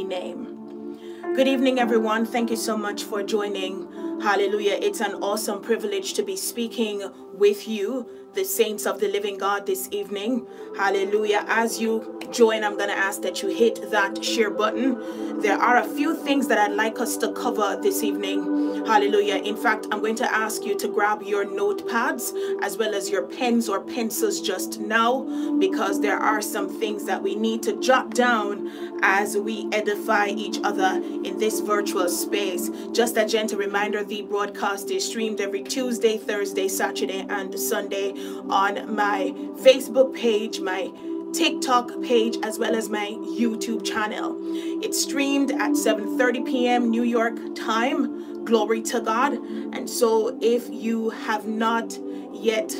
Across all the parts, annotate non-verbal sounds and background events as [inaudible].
name. Good evening, everyone. Thank you so much for joining. Hallelujah. It's an awesome privilege to be speaking with you the saints of the living God this evening. Hallelujah. As you join, I'm going to ask that you hit that share button. There are a few things that I'd like us to cover this evening. Hallelujah. In fact, I'm going to ask you to grab your notepads as well as your pens or pencils just now because there are some things that we need to jot down as we edify each other in this virtual space. Just a gentle reminder the broadcast is streamed every Tuesday, Thursday, Saturday, and Sunday on my Facebook page, my TikTok page as well as my YouTube channel. It's streamed at 7:30 p.m. New York time. Glory to God. And so if you have not yet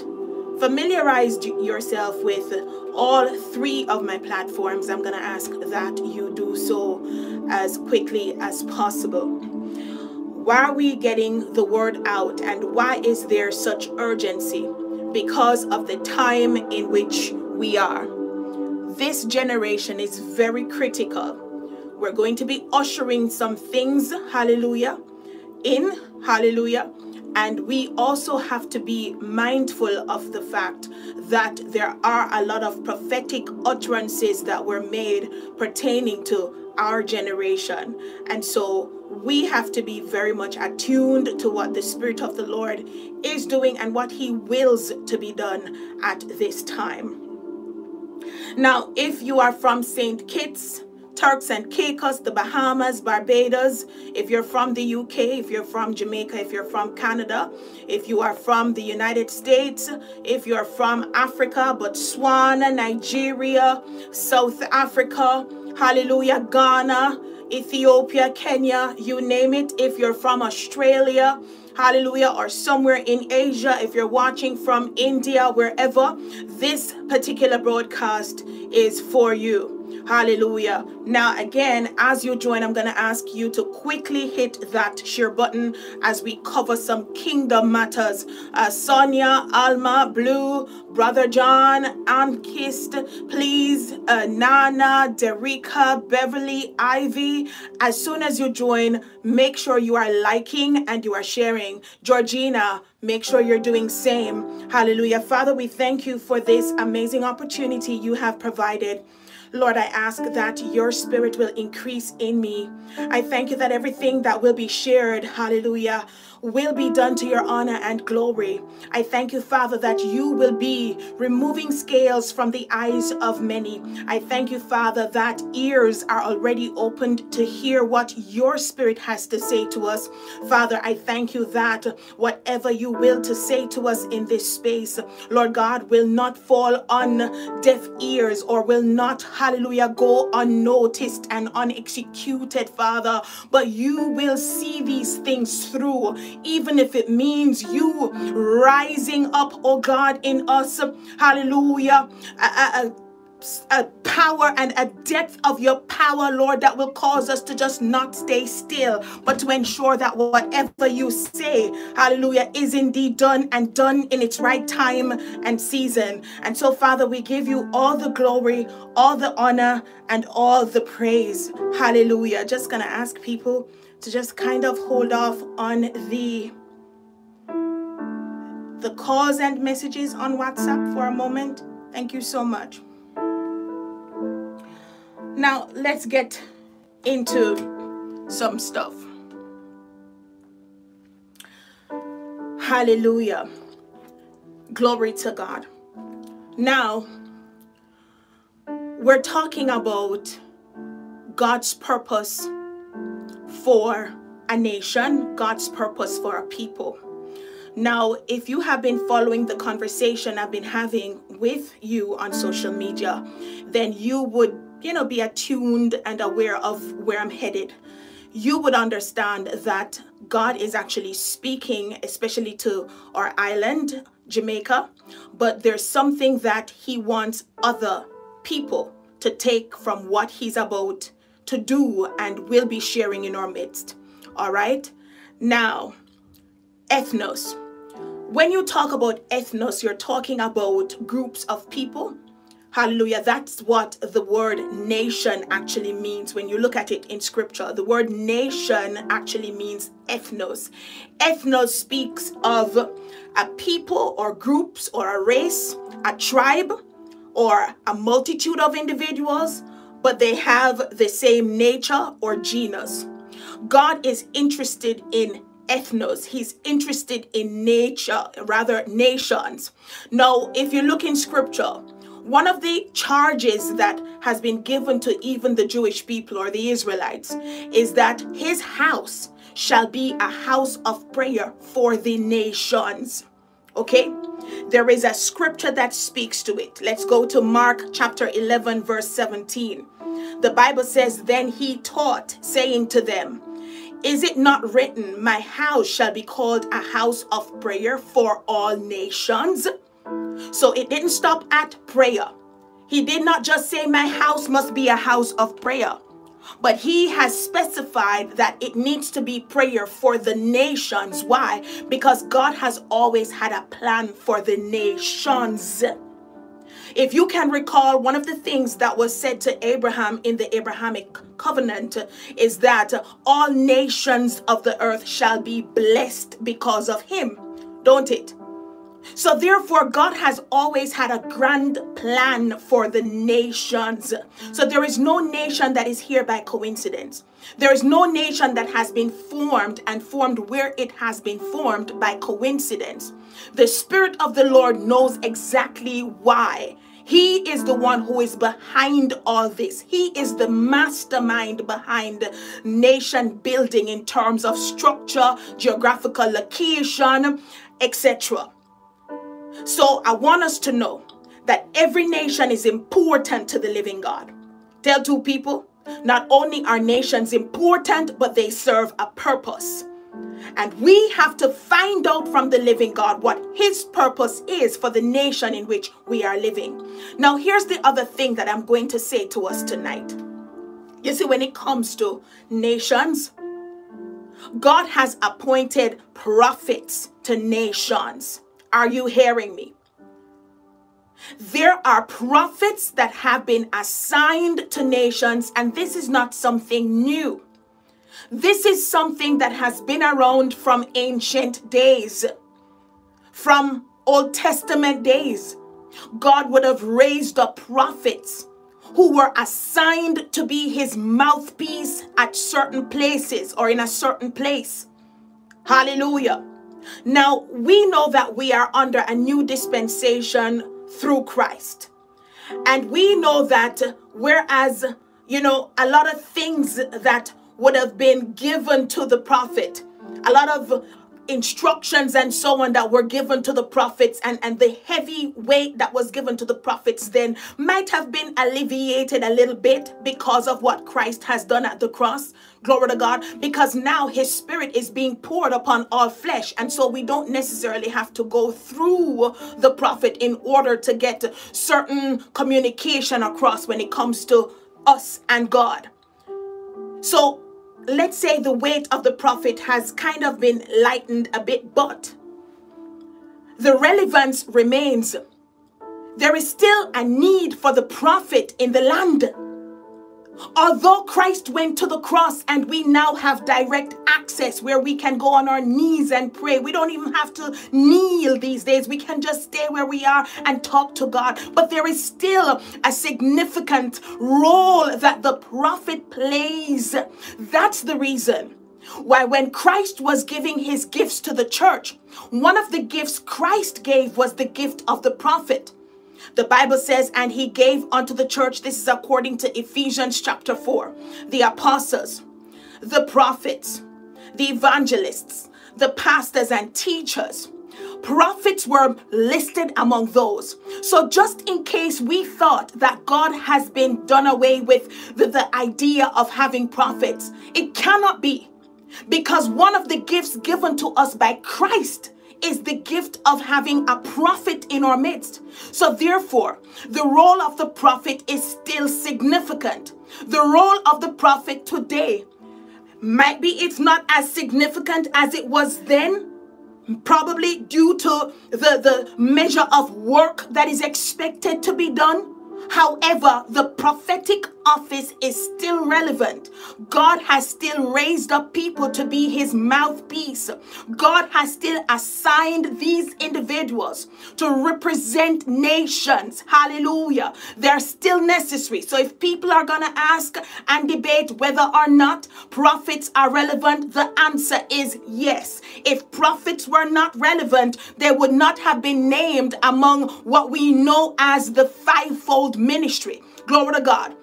familiarized yourself with all three of my platforms, I'm going to ask that you do so as quickly as possible. Why are we getting the word out and why is there such urgency? Because of the time in which we are. This generation is very critical. We're going to be ushering some things, hallelujah, in, hallelujah, and we also have to be mindful of the fact that there are a lot of prophetic utterances that were made pertaining to our generation. And so we have to be very much attuned to what the Spirit of the Lord is doing and what He wills to be done at this time. Now, if you are from St. Kitts, Turks and Caicos, the Bahamas, Barbados, if you're from the UK, if you're from Jamaica, if you're from Canada, if you are from the United States, if you're from Africa, Botswana, Nigeria, South Africa, hallelujah, Ghana, Ethiopia, Kenya, you name it. If you're from Australia, hallelujah, or somewhere in Asia, if you're watching from India, wherever, this particular broadcast is for you. Hallelujah. Now, again, as you join, I'm going to ask you to quickly hit that share button as we cover some kingdom matters. Uh, Sonia, Alma, Blue, Brother John, Ankist, please, uh, Nana, Derica, Beverly, Ivy. As soon as you join, make sure you are liking and you are sharing. Georgina, make sure you're doing same. Hallelujah. Father, we thank you for this amazing opportunity you have provided. Lord, I ask that your spirit will increase in me. I thank you that everything that will be shared, hallelujah, will be done to your honor and glory. I thank you, Father, that you will be removing scales from the eyes of many. I thank you, Father, that ears are already opened to hear what your spirit has to say to us. Father, I thank you that whatever you will to say to us in this space, Lord God, will not fall on deaf ears or will not, hallelujah, go unnoticed and unexecuted, Father, but you will see these things through even if it means you rising up, oh God, in us. Hallelujah. A, power and a depth of your power, Lord, that will cause us to just not stay still, but to ensure that whatever you say, hallelujah, is indeed done and done in its right time and season. And so, Father, we give you all the glory, all the honor, and all the praise. Hallelujah. Just gonna ask people to just kind of hold off on the the calls and messages on WhatsApp for a moment. Thank you so much. Now, let's get into some stuff. Hallelujah. Glory to God. Now, we're talking about God's purpose for a nation, God's purpose for a people. Now, if you have been following the conversation I've been having with you on social media, then you would, you know, be attuned and aware of where I'm headed. You would understand that God is actually speaking, especially to our island, Jamaica, but there's something that He wants other people to take from what He's about to do and will be sharing in our midst. All right? Now, ethnos. When you talk about ethnos, you're talking about groups of people, Hallelujah. That's what the word nation actually means when you look at it in scripture. The word nation actually means ethnos. Ethnos speaks of a people or groups or a race, a tribe, or a multitude of individuals, but they have the same nature or genus. God is interested in ethnos. He's interested in nature, rather nations. Now, if you look in scripture, one of the charges that has been given to even the Jewish people or the Israelites is that his house shall be a house of prayer for the nations. Okay? There is a scripture that speaks to it. Let's go to Mark chapter 11, verse 17. The Bible says, Then he taught, saying to them, Is it not written, My house shall be called a house of prayer for all nations? So it didn't stop at prayer. He did not just say, My house must be a house of prayer. But he has specified that it needs to be prayer for the nations. Why? Because God has always had a plan for the nations. If you can recall, one of the things that was said to Abraham in the Abrahamic covenant is that all nations of the earth shall be blessed because of him, don't it? So, therefore, God has always had a grand plan for the nations. So, there is no nation that is here by coincidence. There is no nation that has been formed and formed where it has been formed by coincidence. The Spirit of the Lord knows exactly why. He is the one who is behind all this. He is the mastermind behind nation building in terms of structure, geographical location, etc. So I want us to know that every nation is important to the living God. Tell two people, not only are nations important, but they serve a purpose. And we have to find out from the living God what his purpose is for the nation in which we are living. Now, here's the other thing that I'm going to say to us tonight. You see, when it comes to nations, God has appointed prophets to nations. Are you hearing me? There are prophets that have been assigned to nations, and this is not something new. This is something that has been around from ancient days, from Old Testament days. God would have raised up prophets who were assigned to be his mouthpiece at certain places or in a certain place. Hallelujah. Now, we know that we are under a new dispensation through Christ. And we know that whereas, you know, a lot of things that would have been given to the prophet, a lot of instructions and so on that were given to the prophets and, and the heavy weight that was given to the prophets then might have been alleviated a little bit because of what Christ has done at the cross. Glory to God. Because now his spirit is being poured upon all flesh. And so we don't necessarily have to go through the prophet in order to get certain communication across when it comes to us and God. So let's say the weight of the prophet has kind of been lightened a bit, but the relevance remains. There is still a need for the prophet in the land. Although Christ went to the cross and we now have direct access where we can go on our knees and pray, we don't even have to kneel these days. We can just stay where we are and talk to God. But there is still a significant role that the prophet plays. That's the reason why when Christ was giving his gifts to the church, one of the gifts Christ gave was the gift of the prophet. The Bible says, and he gave unto the church, this is according to Ephesians chapter 4, the apostles, the prophets, the evangelists, the pastors and teachers. Prophets were listed among those. So, just in case we thought that God has been done away with the, the idea of having prophets, it cannot be. Because one of the gifts given to us by Christ is the gift of having a prophet in our midst. So, therefore, the role of the prophet is still significant. The role of the prophet today might be it's not as significant as it was then, probably due to the, the measure of work that is expected to be done. However, the prophetic office is still relevant. God has still raised up people to be his mouthpiece. God has still assigned these individuals to represent nations. Hallelujah. They're still necessary. So if people are going to ask and debate whether or not prophets are relevant, the answer is yes. If prophets were not relevant, they would not have been named among what we know as the fivefold ministry. Glory to God.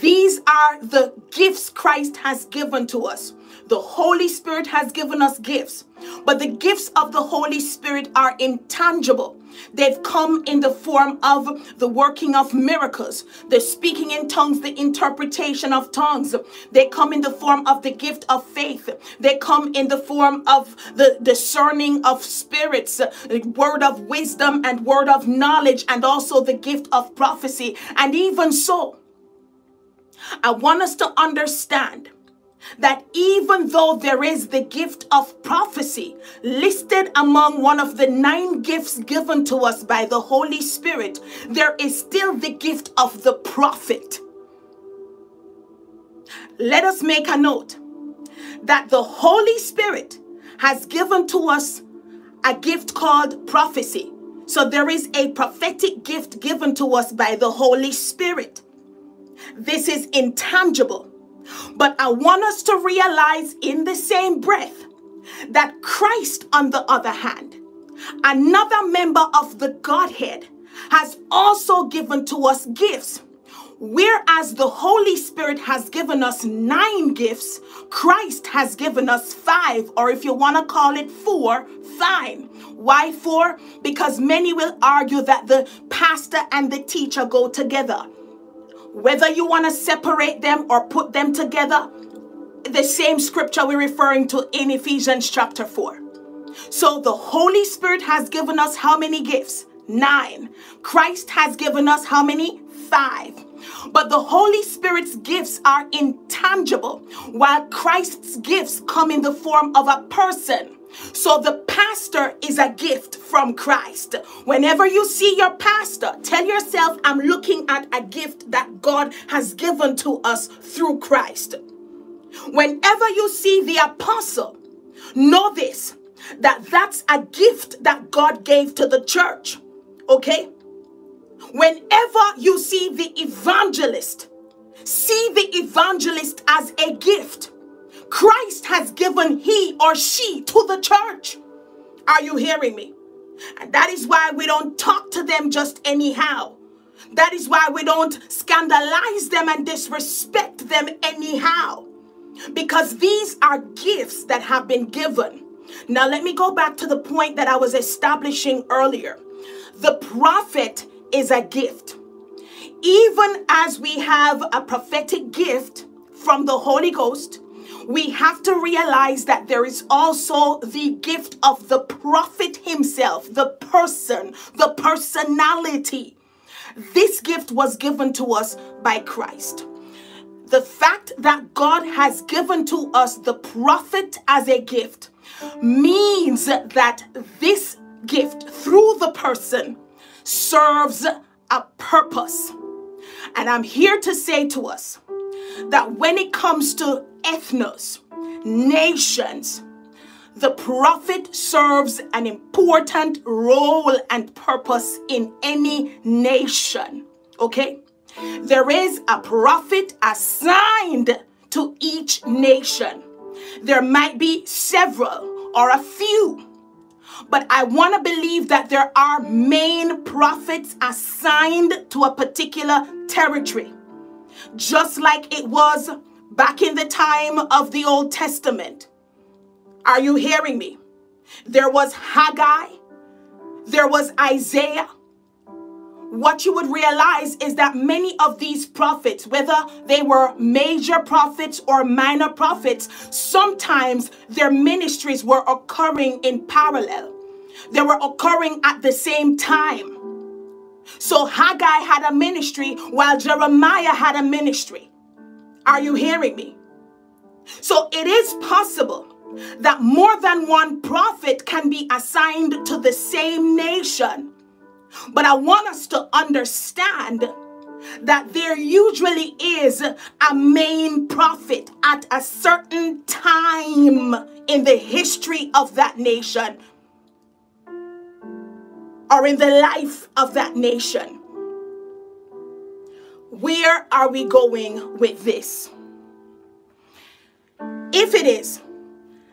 These are the gifts Christ has given to us. The Holy Spirit has given us gifts, but the gifts of the Holy Spirit are intangible. They've come in the form of the working of miracles, the speaking in tongues, the interpretation of tongues. They come in the form of the gift of faith. They come in the form of the discerning of spirits, word of wisdom and word of knowledge, and also the gift of prophecy. And even so, I want us to understand that even though there is the gift of prophecy listed among one of the nine gifts given to us by the Holy Spirit, there is still the gift of the prophet. Let us make a note that the Holy Spirit has given to us a gift called prophecy. So there is a prophetic gift given to us by the Holy Spirit. This is intangible. But I want us to realize in the same breath that Christ, on the other hand, another member of the Godhead, has also given to us gifts. Whereas the Holy Spirit has given us nine gifts, Christ has given us five, or if you want to call it four, fine. Why four? Because many will argue that the pastor and the teacher go together. Whether you want to separate them or put them together, the same scripture we're referring to in Ephesians chapter 4. So the Holy Spirit has given us how many gifts? Nine. Christ has given us how many? Five. But the Holy Spirit's gifts are intangible, while Christ's gifts come in the form of a person. So the pastor is a gift from Christ. Whenever you see your pastor, tell yourself, I'm looking at a gift that God has given to us through Christ. Whenever you see the apostle, know this that that's a gift that God gave to the church. Okay? Whenever you see the evangelist, see the evangelist as a gift. Christ has given he or she to the church. Are you hearing me? And that is why we don't talk to them just anyhow. That is why we don't scandalize them and disrespect them anyhow. Because these are gifts that have been given. Now, let me go back to the point that I was establishing earlier. The prophet is a gift. Even as we have a prophetic gift from the Holy Ghost, we have to realize that there is also the gift of the prophet himself, the person, the personality. This gift was given to us by Christ. The fact that God has given to us the prophet as a gift means that this gift through the person serves a purpose. And I'm here to say to us that when it comes to ethnos, nations, the prophet serves an important role and purpose in any nation. Okay? There is a prophet assigned to each nation. There might be several or a few, but I want to believe that there are main prophets assigned to a particular territory just like it was back in the time of the Old Testament. Are you hearing me? There was Haggai, there was Isaiah. What you would realize is that many of these prophets, whether they were major prophets or minor prophets, sometimes their ministries were occurring in parallel. They were occurring at the same time. So Haggai had a ministry while Jeremiah had a ministry. Are you hearing me? So it is possible that more than one prophet can be assigned to the same nation. But I want us to understand that there usually is a main prophet at a certain time in the history of that nation or in the life of that nation. Where are we going with this? If it is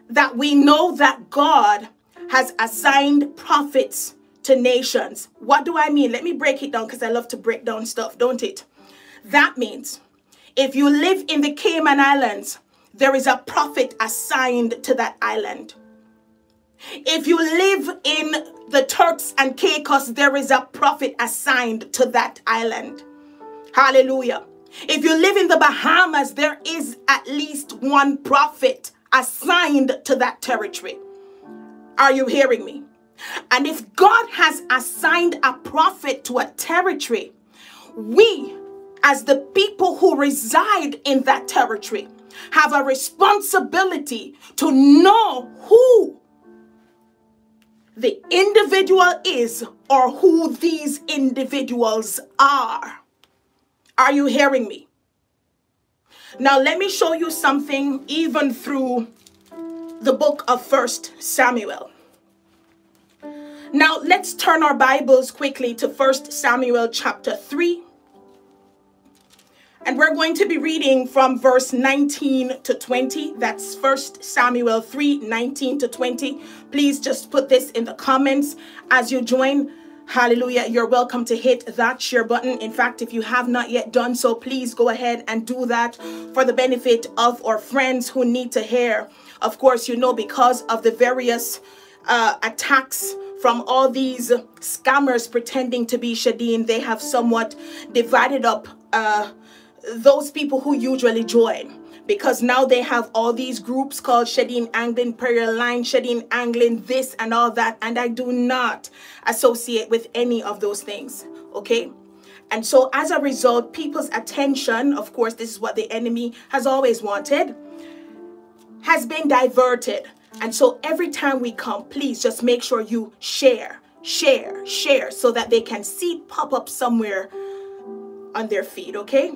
that we know that God has assigned prophets to nations. What do I mean? Let me break it down because I love to break down stuff, don't it? That means if you live in the Cayman Islands, there is a prophet assigned to that island. If you live in the Turks and Caicos, there is a prophet assigned to that island. Hallelujah. If you live in the Bahamas, there is at least one prophet assigned to that territory. Are you hearing me? And if God has assigned a prophet to a territory, we, as the people who reside in that territory, have a responsibility to know who the individual is or who these individuals are. Are you hearing me? Now, let me show you something even through the book of First Samuel. Now, let's turn our Bibles quickly to First Samuel chapter 3. And we're going to be reading from verse 19 to 20. That's First Samuel 3 19 to 20. Please just put this in the comments as you join Hallelujah. You're welcome to hit that share button. In fact, if you have not yet done so, please go ahead and do that for the benefit of our friends who need to hear. Of course, you know, because of the various uh, attacks from all these scammers pretending to be Shadeen, they have somewhat divided up uh, those people who usually join because now they have all these groups called Shadeen Anglin, Prayer Line, Shadeen Anglin, this and all that. And I do not associate with any of those things. Okay. And so as a result, people's attention, of course, this is what the enemy has always wanted, has been diverted. And so every time we come, please just make sure you share, share, share so that they can see pop up somewhere on their feed, okay?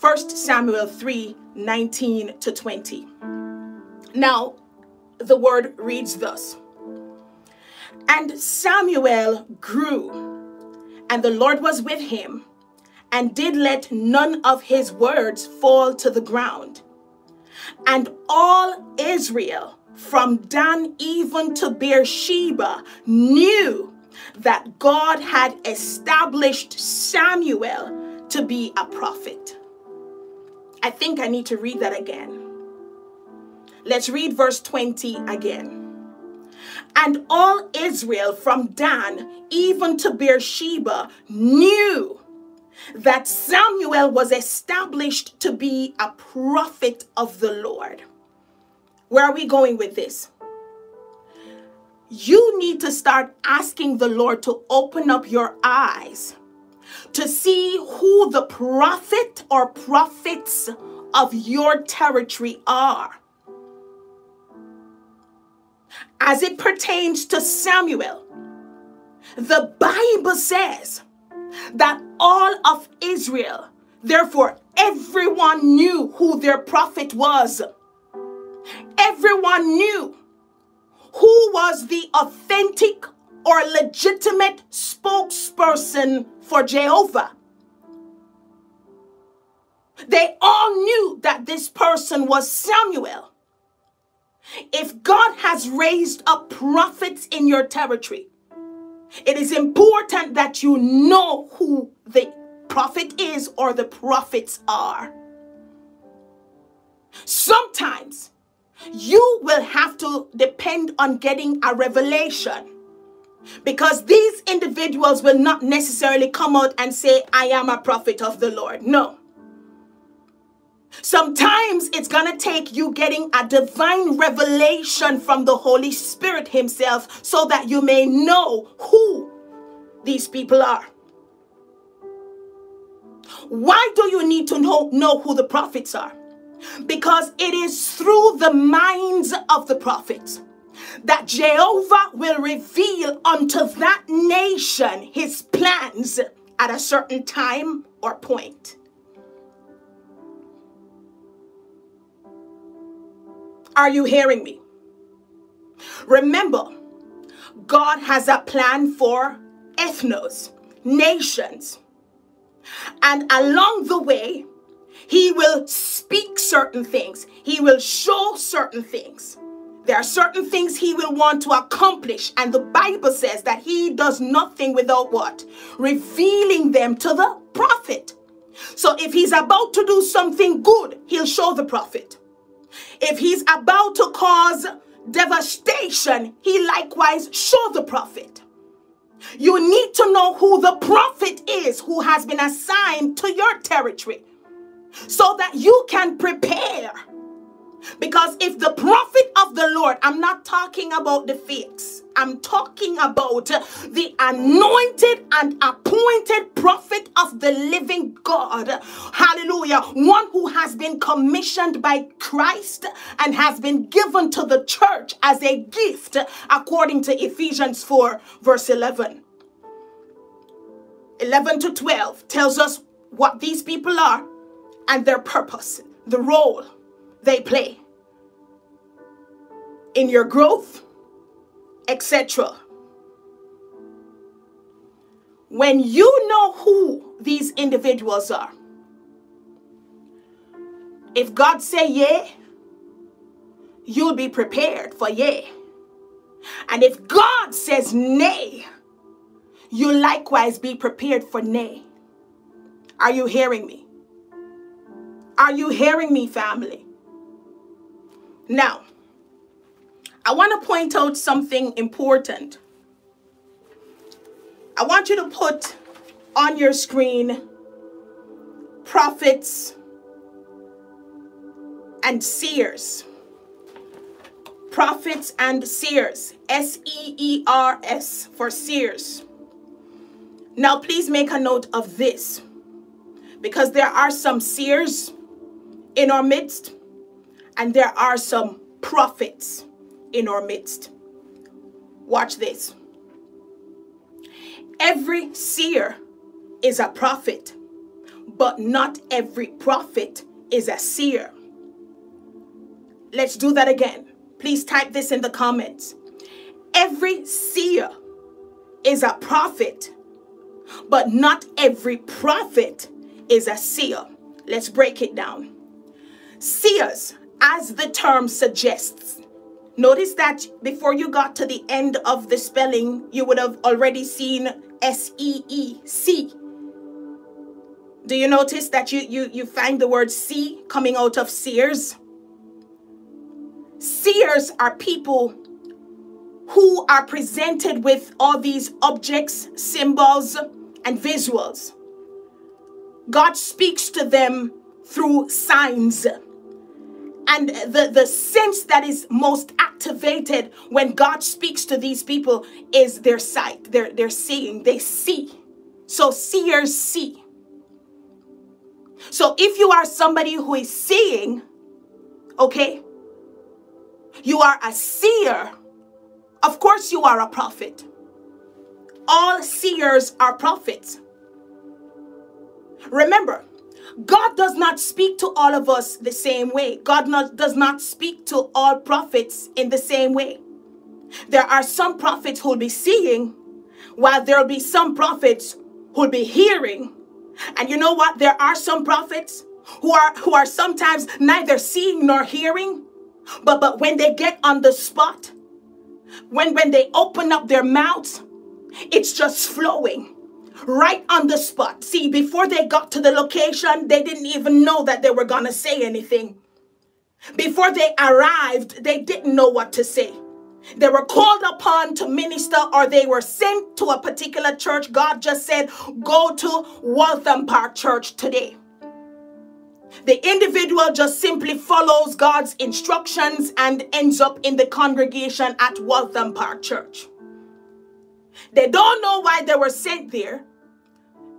1 Samuel 3 19 to 20. Now, the word reads thus And Samuel grew, and the Lord was with him, and did let none of his words fall to the ground. And all Israel, from Dan even to Beersheba, knew that God had established Samuel to be a prophet. I think I need to read that again. Let's read verse 20 again. And all Israel from Dan even to Beersheba knew that Samuel was established to be a prophet of the Lord. Where are we going with this? You need to start asking the Lord to open up your eyes to see who the prophet or prophets of your territory are. As it pertains to Samuel, the Bible says that all of Israel, therefore, everyone knew who their prophet was. Everyone knew who was the authentic or legitimate spokesperson for Jehovah. They all knew that this person was Samuel. If God has raised up prophets in your territory, it is important that you know who the prophet is or the prophets are. Sometimes you will have to depend on getting a revelation because these individuals will not necessarily come out and say, I am a prophet of the Lord. No. Sometimes it's going to take you getting a divine revelation from the Holy Spirit Himself so that you may know who these people are. Why do you need to know, know who the prophets are? Because it is through the minds of the prophets that Jehovah will reveal unto that nation his plans at a certain time or point. Are you hearing me? Remember, God has a plan for ethnos, nations. And along the way, he will speak certain things. He will show certain things. There are certain things he will want to accomplish. And the Bible says that he does nothing without what? Revealing them to the prophet. So if he's about to do something good, he'll show the prophet. If he's about to cause devastation, he likewise show the prophet. You need to know who the prophet is who has been assigned to your territory so that you can prepare because if the prophet of the Lord, I'm not talking about the fakes, I'm talking about the anointed and appointed prophet of the living God. Hallelujah. One who has been commissioned by Christ and has been given to the church as a gift, according to Ephesians 4, verse 11. 11 to 12 tells us what these people are and their purpose, the role they play in your growth, etc. When you know who these individuals are, if God say yea, you'll be prepared for yea. And if God says nay, you'll likewise be prepared for nay. Are you hearing me? Are you hearing me, family? Now, I want to point out something important. I want you to put on your screen prophets and seers. Prophets and seers. S E E R S for seers. Now, please make a note of this because there are some seers in our midst and there are some prophets in our midst. Watch this. Every seer is a prophet, but not every prophet is a seer. Let's do that again. Please type this in the comments. Every seer is a prophet, but not every prophet is a seer. Let's break it down. Seers, as the term suggests, notice that before you got to the end of the spelling, you would have already seen S E E C. Do you notice that you, you, you find the word see coming out of seers? Seers are people who are presented with all these objects, symbols, and visuals. God speaks to them through signs and the, the sense that is most activated when God speaks to these people is their sight. They're, they're seeing, they see. So seers see. So if you are somebody who is seeing, okay, you are a seer, of course you are a prophet. All seers are prophets. Remember, God does not speak to all of us the same way. God not, does not speak to all prophets in the same way. There are some prophets who'll be seeing, while there'll be some prophets who'll be hearing. And you know what? There are some prophets who are who are sometimes neither seeing nor hearing, but but when they get on the spot, when when they open up their mouths, it's just flowing right on the spot. See, before they got to the location, they didn't even know that they were going to say anything. Before they arrived, they didn't know what to say. They were called upon to minister or they were sent to a particular church. God just said, go to Waltham Park Church today. The individual just simply follows God's instructions and ends up in the congregation at Waltham Park Church. They don't know why they were sent there.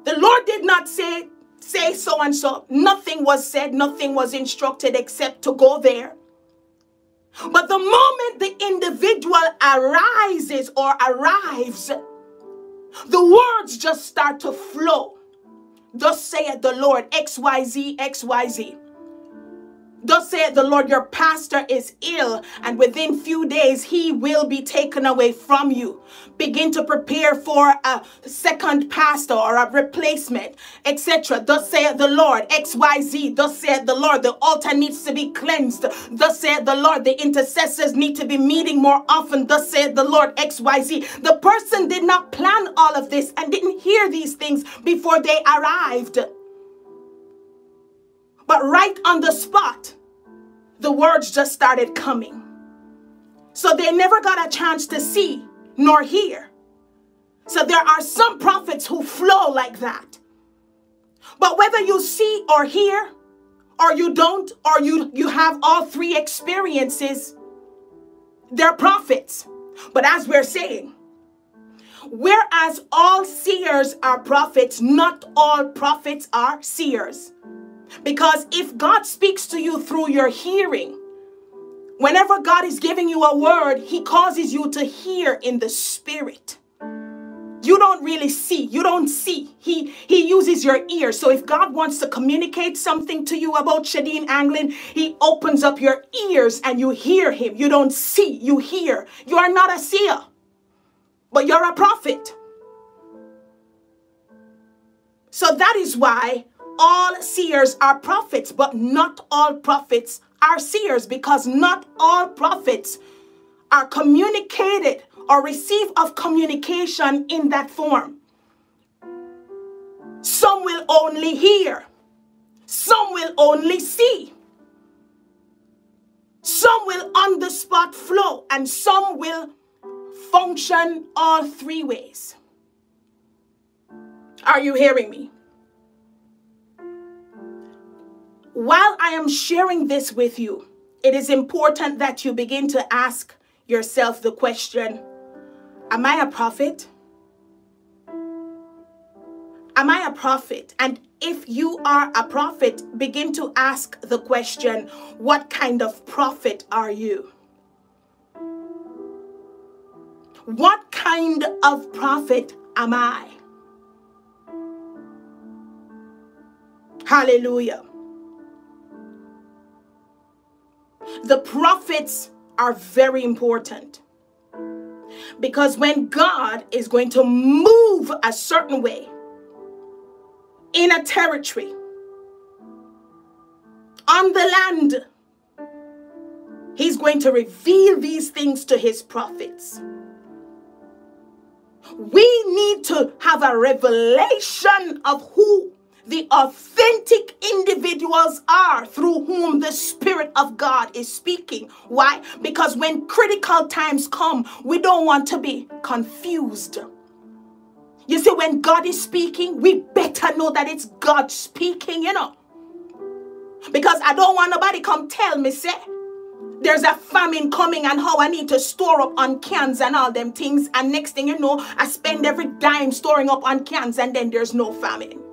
The Lord did not say, say so and so. Nothing was said, nothing was instructed except to go there. But the moment the individual arises or arrives, the words just start to flow. Thus saith the Lord, XYZ, XYZ. Thus saith the Lord, your pastor is ill, and within few days he will be taken away from you. Begin to prepare for a second pastor or a replacement, etc. Thus saith the Lord, XYZ. Thus saith the Lord, the altar needs to be cleansed. Thus saith the Lord, the intercessors need to be meeting more often. Thus saith the Lord, XYZ. The person did not plan all of this and didn't hear these things before they arrived. But right on the spot, the words just started coming. So they never got a chance to see nor hear. So there are some prophets who flow like that. But whether you see or hear, or you don't, or you, you have all three experiences, they're prophets. But as we're saying, whereas all seers are prophets, not all prophets are seers. Because if God speaks to you through your hearing, whenever God is giving you a word, He causes you to hear in the spirit. You don't really see. You don't see. He he uses your ear. So if God wants to communicate something to you about Shadeen Anglin, He opens up your ears and you hear Him. You don't see. You hear. You are not a seer, but you're a prophet. So that is why all seers are prophets, but not all prophets are seers because not all prophets are communicated or receive of communication in that form. Some will only hear, some will only see, some will on the spot flow, and some will function all three ways. Are you hearing me? While I am sharing this with you, it is important that you begin to ask yourself the question Am I a prophet? Am I a prophet? And if you are a prophet, begin to ask the question What kind of prophet are you? What kind of prophet am I? Hallelujah. The prophets are very important. Because when God is going to move a certain way in a territory, on the land, He's going to reveal these things to His prophets. We need to have a revelation of who the authentic individuals are through whom the Spirit of God is speaking. Why? Because when critical times come, we don't want to be confused. You see, when God is speaking, we better know that it's God speaking, you know. Because I don't want nobody come tell me, say, there's a famine coming and how I need to store up on cans and all them things. And next thing you know, I spend every dime storing up on cans and then there's no famine.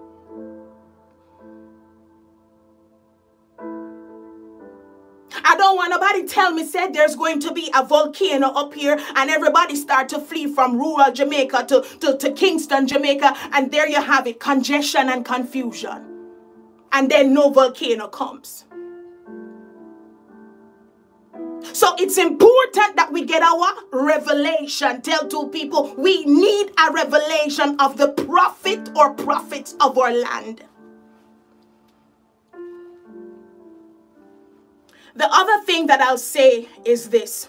I don't want nobody tell me said there's going to be a volcano up here and everybody start to flee from rural Jamaica to, to, to Kingston, Jamaica, and there you have it, congestion and confusion. And then no volcano comes. So it's important that we get our revelation. Tell two people we need a revelation of the prophet or prophets of our land. The other thing that I'll say is this,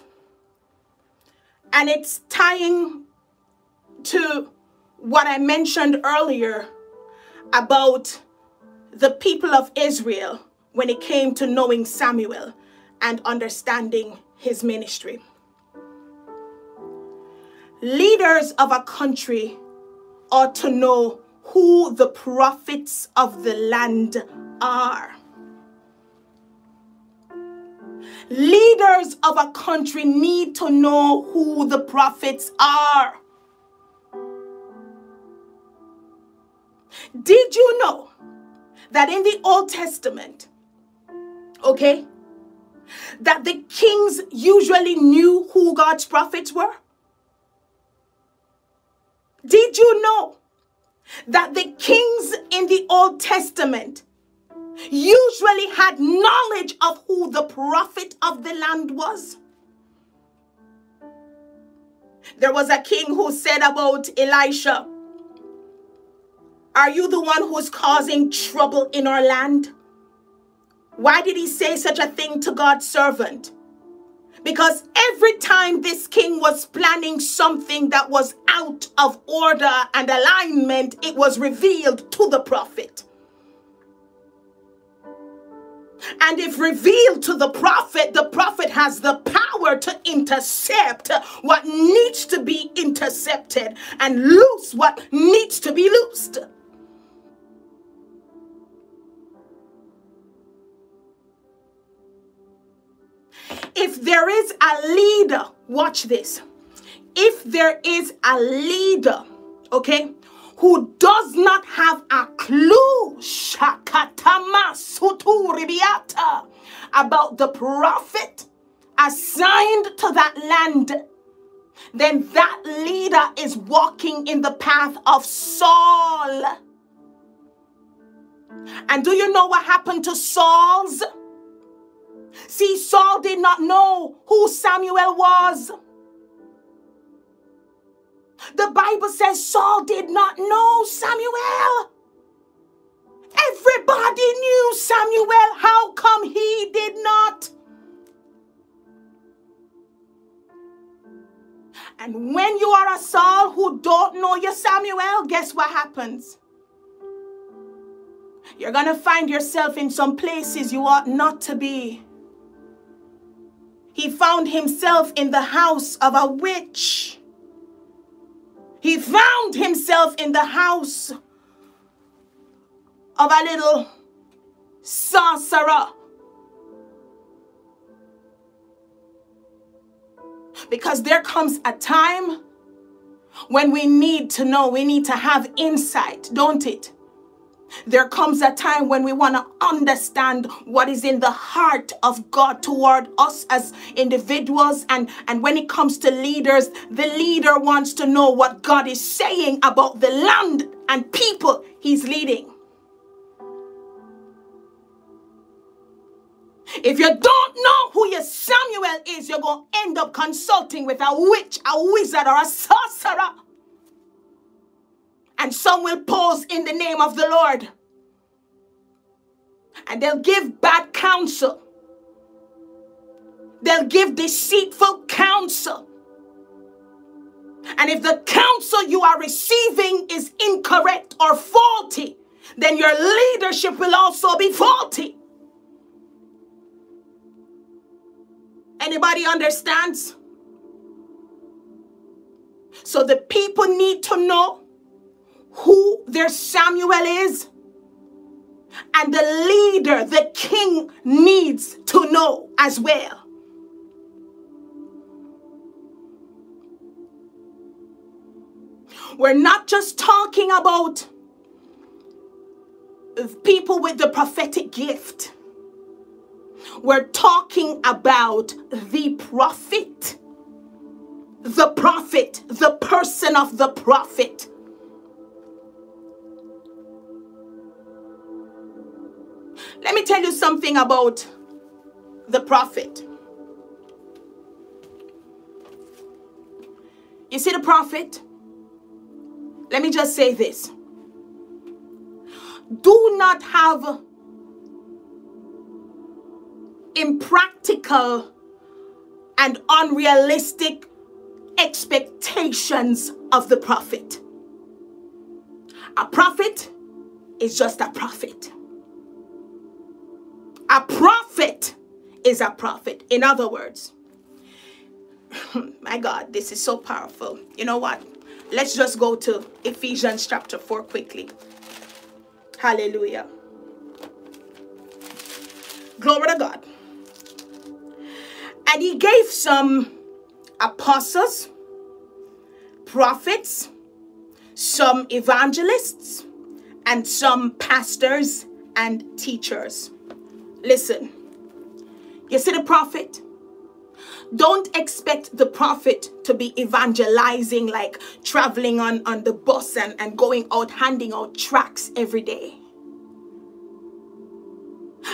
and it's tying to what I mentioned earlier about the people of Israel when it came to knowing Samuel and understanding his ministry. Leaders of a country ought to know who the prophets of the land are. Leaders of a country need to know who the prophets are. Did you know that in the Old Testament, okay, that the kings usually knew who God's prophets were? Did you know that the kings in the Old Testament usually had knowledge of who the prophet of the land was. There was a king who said about Elisha, Are you the one who's causing trouble in our land? Why did he say such a thing to God's servant? Because every time this king was planning something that was out of order and alignment, it was revealed to the prophet. And if revealed to the prophet, the prophet has the power to intercept what needs to be intercepted and loose what needs to be loosed. If there is a leader, watch this. If there is a leader, okay, who does not have a clue about the prophet assigned to that land, then that leader is walking in the path of Saul. And do you know what happened to Saul's? See, Saul did not know who Samuel was. The Bible says Saul did not know Samuel. Everybody knew Samuel. How come he did not? And when you are a Saul who don't know your Samuel, guess what happens? You're going to find yourself in some places you ought not to be. He found himself in the house of a witch. He found himself in the house of a little sorcerer. Because there comes a time when we need to know, we need to have insight, don't it? There comes a time when we want to understand what is in the heart of God toward us as individuals. And, and when it comes to leaders, the leader wants to know what God is saying about the land and people he's leading. If you don't know who your Samuel is, you're going to end up consulting with a witch, a wizard, or a sorcerer. And some will pose in the name of the Lord. And they'll give bad counsel. They'll give deceitful counsel. And if the counsel you are receiving is incorrect or faulty, then your leadership will also be faulty. Anybody understands? So the people need to know who their Samuel is. And the leader, the king, needs to know as well. We're not just talking about people with the prophetic gift. We're talking about the prophet. The prophet, the person of the prophet. Let me tell you something about the prophet. You see the prophet? Let me just say this. Do not have impractical and unrealistic expectations of the prophet. A prophet is just a prophet. A prophet is a prophet. In other words, [sighs] my God, this is so powerful. You know what? Let's just go to Ephesians chapter 4 quickly. Hallelujah. Glory to God. And he gave some apostles, prophets, some evangelists, and some pastors and teachers Listen, you see the prophet? don't expect the prophet to be evangelizing, like traveling on, on the bus and, and going out handing out tracts every day.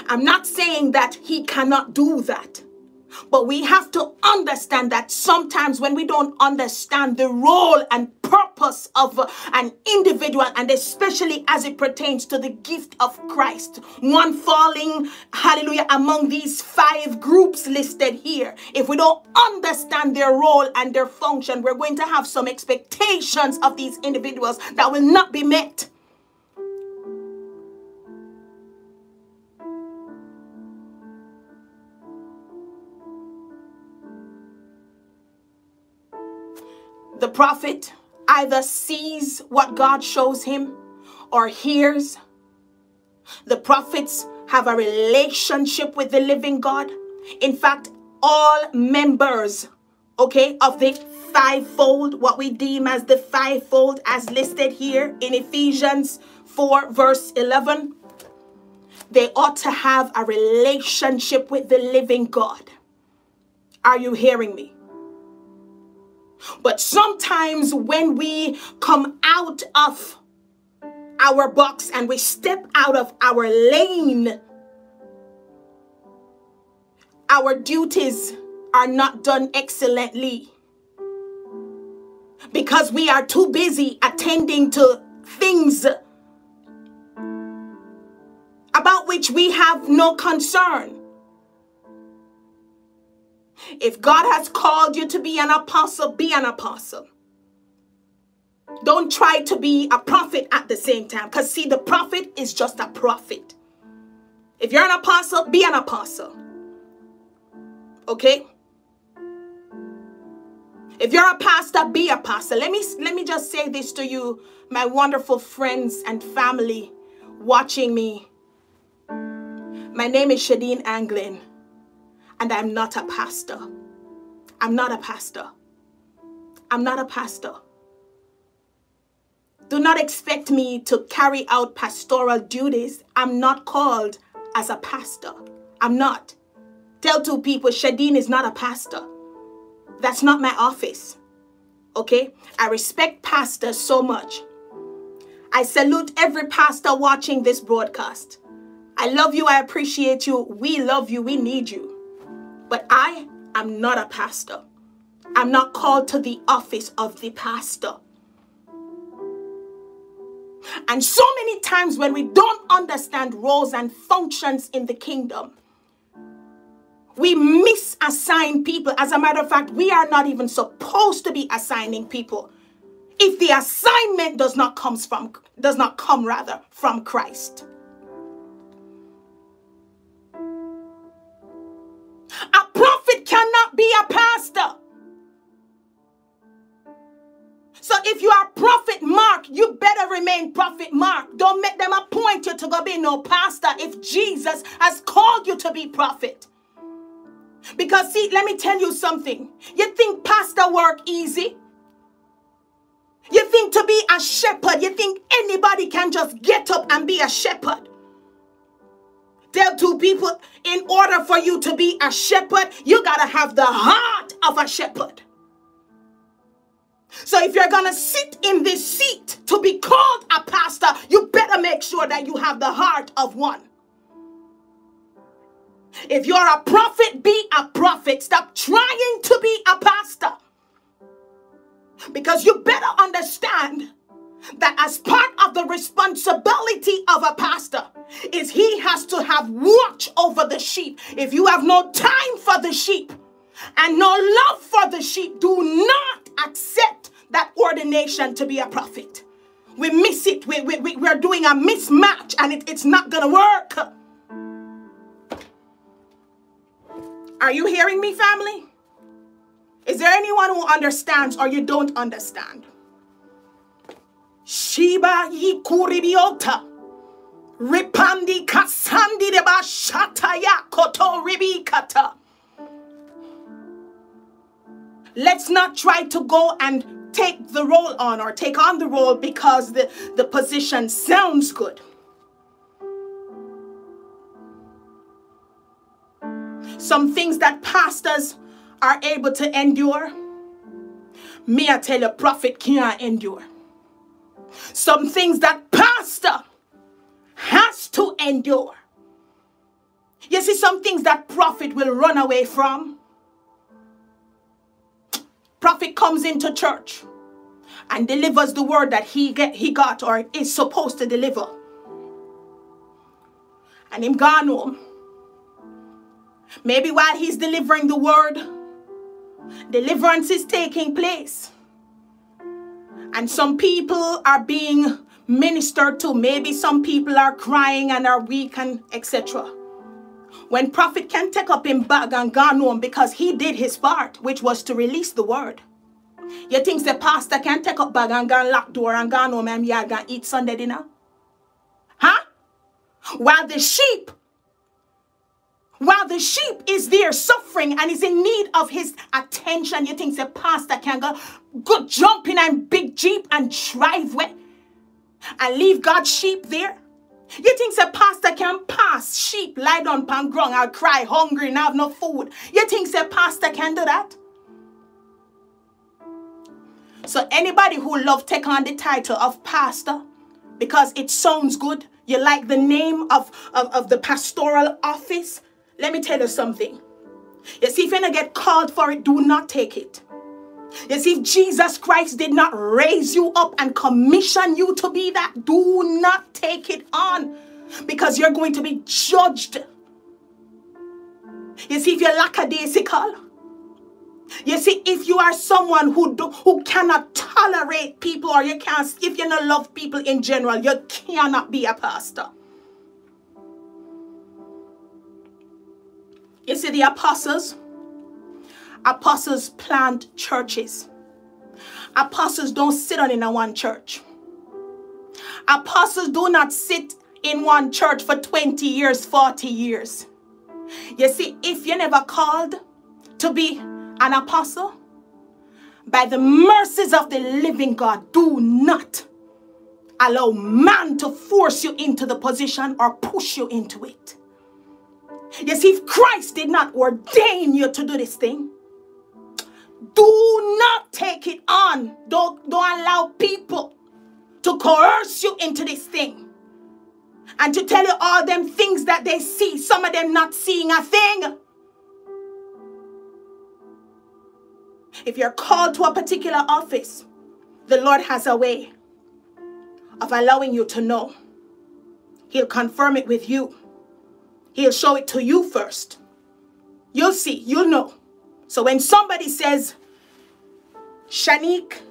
I'm not saying that he cannot do that. But we have to understand that sometimes when we don't understand the role and purpose of an individual, and especially as it pertains to the gift of Christ, one falling, hallelujah, among these five groups listed here, if we don't understand their role and their function, we're going to have some expectations of these individuals that will not be met. Prophet either sees what God shows him or hears. The prophets have a relationship with the living God. In fact, all members, okay, of the fivefold, what we deem as the fivefold, as listed here in Ephesians 4, verse 11, they ought to have a relationship with the living God. Are you hearing me? But sometimes when we come out of our box and we step out of our lane, our duties are not done excellently because we are too busy attending to things about which we have no concern. If God has called you to be an apostle, be an apostle. Don't try to be a prophet at the same time. Because, see, the prophet is just a prophet. If you're an apostle, be an apostle. Okay? If you're a pastor, be a pastor. Let me let me just say this to you, my wonderful friends and family watching me. My name is Shadeen Anglin and I'm not a pastor. I'm not a pastor. I'm not a pastor. Do not expect me to carry out pastoral duties. I'm not called as a pastor. I'm not. Tell two people, Shadeen is not a pastor. That's not my office. Okay? I respect pastors so much. I salute every pastor watching this broadcast. I love you. I appreciate you. We love you. We need you. But I am not a pastor. I'm not called to the office of the pastor. And so many times when we don't understand roles and functions in the kingdom, we misassign people. As a matter of fact, we are not even supposed to be assigning people if the assignment does not comes from does not come rather from Christ. Be a pastor. So if you are prophet Mark, you better remain prophet Mark. Don't make them appoint you to go be no pastor if Jesus has called you to be prophet. Because see, let me tell you something. You think pastor work easy? You think to be a shepherd, you think anybody can just get up and be a shepherd? Tell two people, in order for you to be a shepherd, you got to have the heart of a shepherd. So if you're going to sit in this seat to be called a pastor, you better make sure that you have the heart of one. If you're a prophet, be a prophet. Stop trying to be a pastor. Because you better understand that as part of the responsibility of a pastor is he has to have watch over the sheep. If you have no time for the sheep and no love for the sheep, do not accept that ordination to be a prophet. We miss it. We, we, we, we're doing a mismatch and it, it's not going to work. Are you hearing me, family? Is there anyone who understands or you don't understand? Shiba yikuribiota. Ripandi kasandi shataya koto ribikata. Let's not try to go and take the role on or take on the role because the, the position sounds good. Some things that pastors are able to endure, me I tell you, prophet can't endure. Some things that pastor has to endure. You see, some things that prophet will run away from. Prophet comes into church and delivers the word that he get he got or is supposed to deliver. And him gone home. Maybe while he's delivering the word, deliverance is taking place. And some people are being ministered to. Maybe some people are crying and are weak and etc. When prophet can take up him bag and gone home because he did his part, which was to release the word. You think the pastor can take up bag and go lock door and gone home and yeah, gonna eat Sunday dinner? Huh? While the sheep while the sheep is there suffering and is in need of his attention, you think the pastor can go, go jump in a big jeep and drive away and leave God's sheep there? You think the pastor can pass sheep lie down pan ground and cry hungry and have no food? You think the pastor can do that? So anybody who love take on the title of pastor because it sounds good, you like the name of, of, of the pastoral office, let me tell you something. You see, if you're going to get called for it, do not take it. You see, if Jesus Christ did not raise you up and commission you to be that, do not take it on because you're going to be judged. You see, if you're lackadaisical, you see, if you are someone who do, who cannot tolerate people or you can't, if you don't love people in general, you cannot be a pastor. You see, the apostles, apostles plant churches. Apostles don't sit on in a one church. Apostles do not sit in one church for 20 years, 40 years. You see, if you're never called to be an apostle, by the mercies of the living God, do not allow man to force you into the position or push you into it. You see, if Christ did not ordain you to do this thing, do not take it on. Don't, don't allow people to coerce you into this thing and to tell you all them things that they see, some of them not seeing a thing. If you're called to a particular office, the Lord has a way of allowing you to know. He'll confirm it with you. He'll show it to you first. You'll see, you'll know. So when somebody says, Shanique,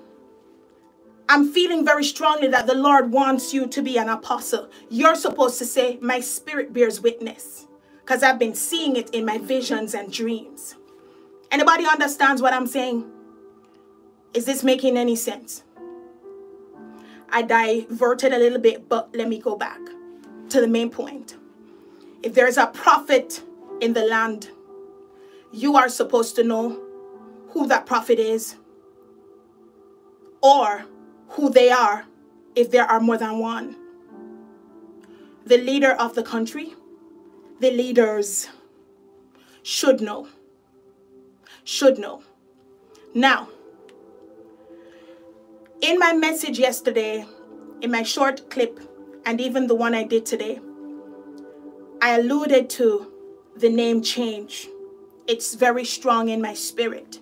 I'm feeling very strongly that the Lord wants you to be an apostle. You're supposed to say, My spirit bears witness. Because I've been seeing it in my visions and dreams. Anybody understands what I'm saying? Is this making any sense? I diverted a little bit, but let me go back to the main point. If there's a prophet in the land, you are supposed to know who that prophet is or who they are if there are more than one. The leader of the country, the leaders should know. Should know. Now, in my message yesterday, in my short clip, and even the one I did today, I alluded to the name change. It's very strong in my spirit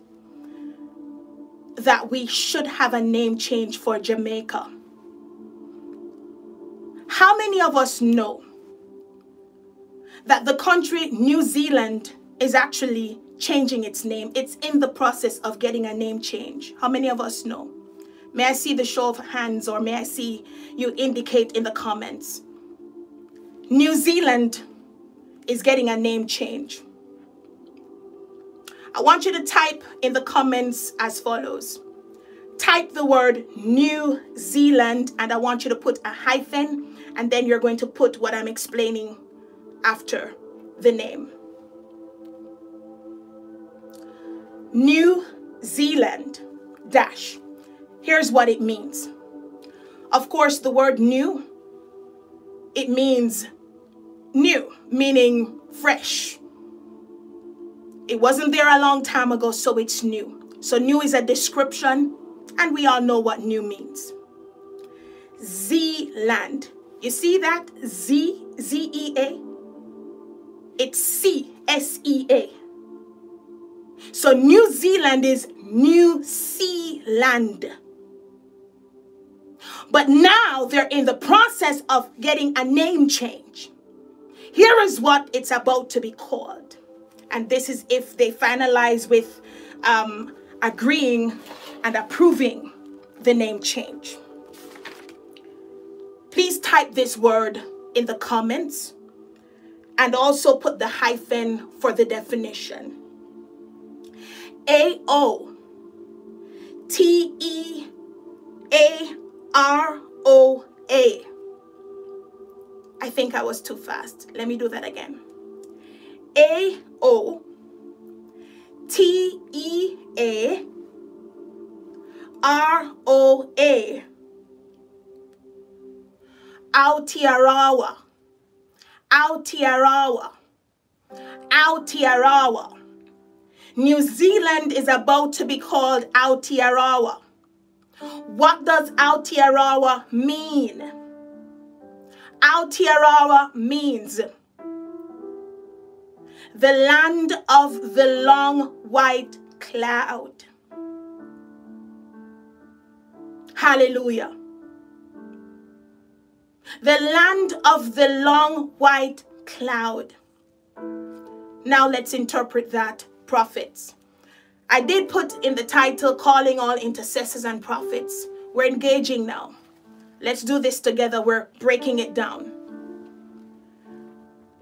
that we should have a name change for Jamaica. How many of us know that the country New Zealand is actually changing its name? It's in the process of getting a name change. How many of us know? May I see the show of hands or may I see you indicate in the comments? New Zealand is getting a name change. I want you to type in the comments as follows. Type the word New Zealand and I want you to put a hyphen and then you're going to put what I'm explaining after the name. New Zealand dash. Here's what it means. Of course, the word new, it means new, meaning fresh. It wasn't there a long time ago, so it's new. So new is a description, and we all know what new means. Zealand. You see that? Z, Z E A? It's C, S E A. So New Zealand is New Sea Land. But now they're in the process of getting a name change. Here is what it's about to be called. And this is if they finalize with um, agreeing and approving the name change. Please type this word in the comments and also put the hyphen for the definition. A O T E A R O A. I think I was too fast. Let me do that again. A O T E A R O A. Aotearoa. Aotearoa. Aotearoa. New Zealand is about to be called Aotearoa. What does Aotearoa mean? Aotearoa means the land of the long white cloud. Hallelujah. The land of the long white cloud. Now let's interpret that prophets. I did put in the title calling all intercessors and prophets. We're engaging now. Let's do this together. We're breaking it down.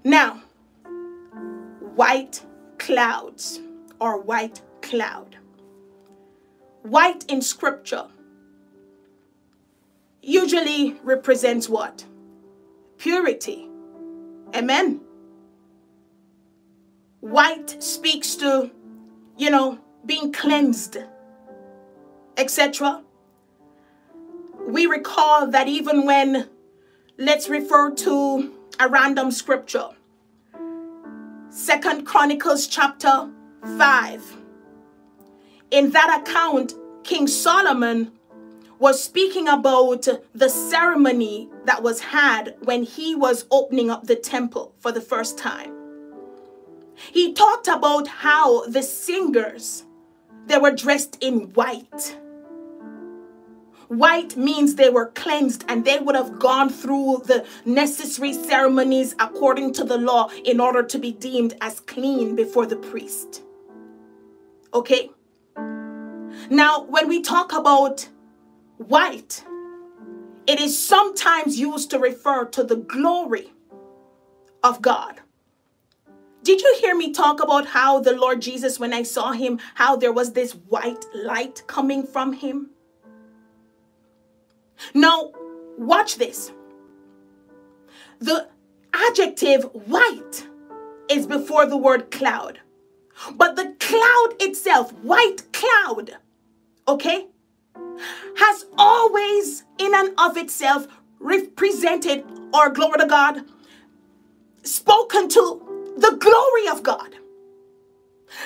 Now, white clouds or white cloud. White in scripture usually represents what? Purity. Amen. White speaks to, you know, being cleansed, etc. We recall that even when, let's refer to a random scripture, Second Chronicles chapter 5. In that account, King Solomon was speaking about the ceremony that was had when he was opening up the temple for the first time. He talked about how the singers they were dressed in white. White means they were cleansed and they would have gone through the necessary ceremonies according to the law in order to be deemed as clean before the priest. Okay? Now, when we talk about white, it is sometimes used to refer to the glory of God. Did you hear me talk about how the Lord Jesus, when I saw him, how there was this white light coming from him? Now, watch this. The adjective white is before the word cloud. But the cloud itself, white cloud, okay, has always in and of itself represented, or glory to God, spoken to the glory of God.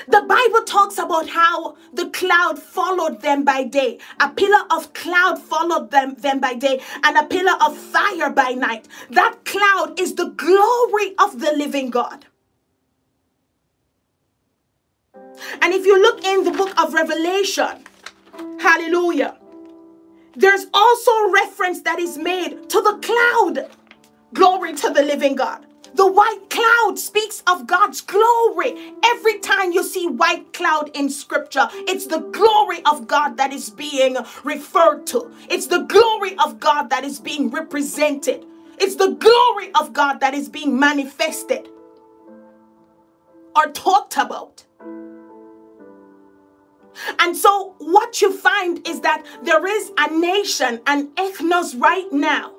The Bible talks about how the cloud followed them by day. A pillar of cloud followed them, them by day, and a pillar of fire by night. That cloud is the glory of the living God. And if you look in the book of Revelation, hallelujah, there's also reference that is made to the cloud. Glory to the living God. The white cloud speaks of God's glory. Every time you see white cloud in scripture, it's the glory of God that is being referred to. It's the glory of God that is being represented. It's the glory of God that is being manifested or talked about. And so, what you find is that there is a nation, an ethnos right now,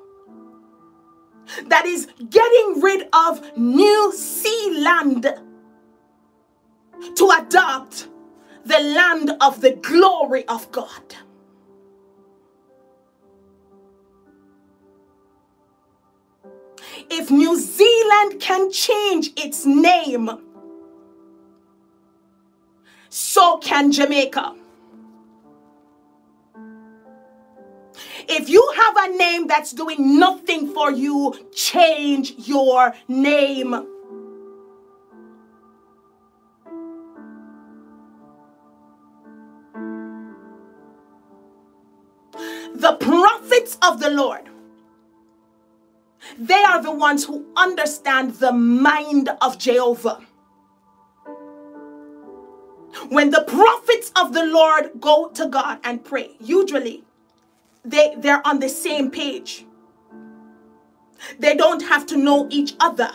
that is getting rid of New Zealand to adopt the land of the glory of God. If New Zealand can change its name, so can Jamaica. If you have a name that's doing nothing for you, change your name. The prophets of the Lord, they are the ones who understand the mind of Jehovah. When the prophets of the Lord go to God and pray, usually they, they're on the same page. They don't have to know each other.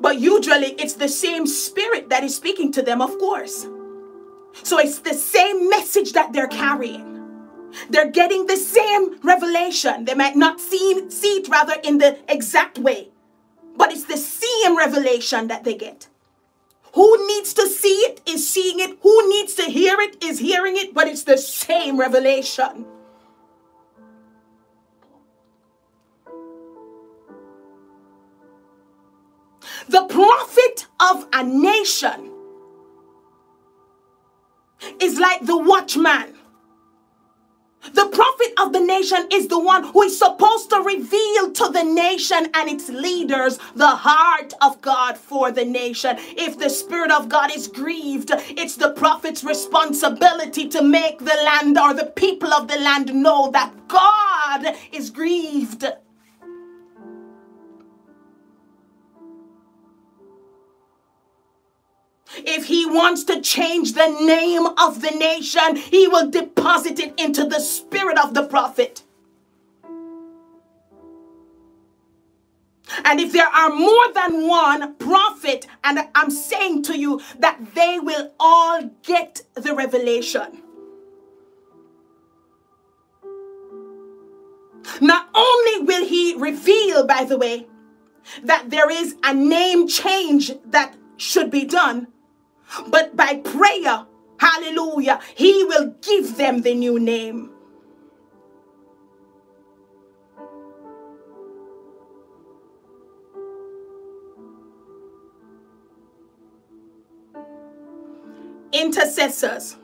But usually it's the same spirit that is speaking to them, of course. So it's the same message that they're carrying. They're getting the same revelation. They might not see, see it rather in the exact way, but it's the same revelation that they get. Who needs to see it is seeing it. Who needs to hear it is hearing it, but it's the same revelation. The prophet of a nation is like the watchman the prophet of the nation is the one who is supposed to reveal to the nation and its leaders the heart of God for the nation. If the Spirit of God is grieved, it's the prophet's responsibility to make the land or the people of the land know that God is grieved. If he wants to change the name of the nation, he will deposit it into the spirit of the prophet. And if there are more than one prophet, and I'm saying to you that they will all get the revelation. Not only will he reveal, by the way, that there is a name change that should be done, but by prayer, hallelujah, He will give them the new name. Intercessors.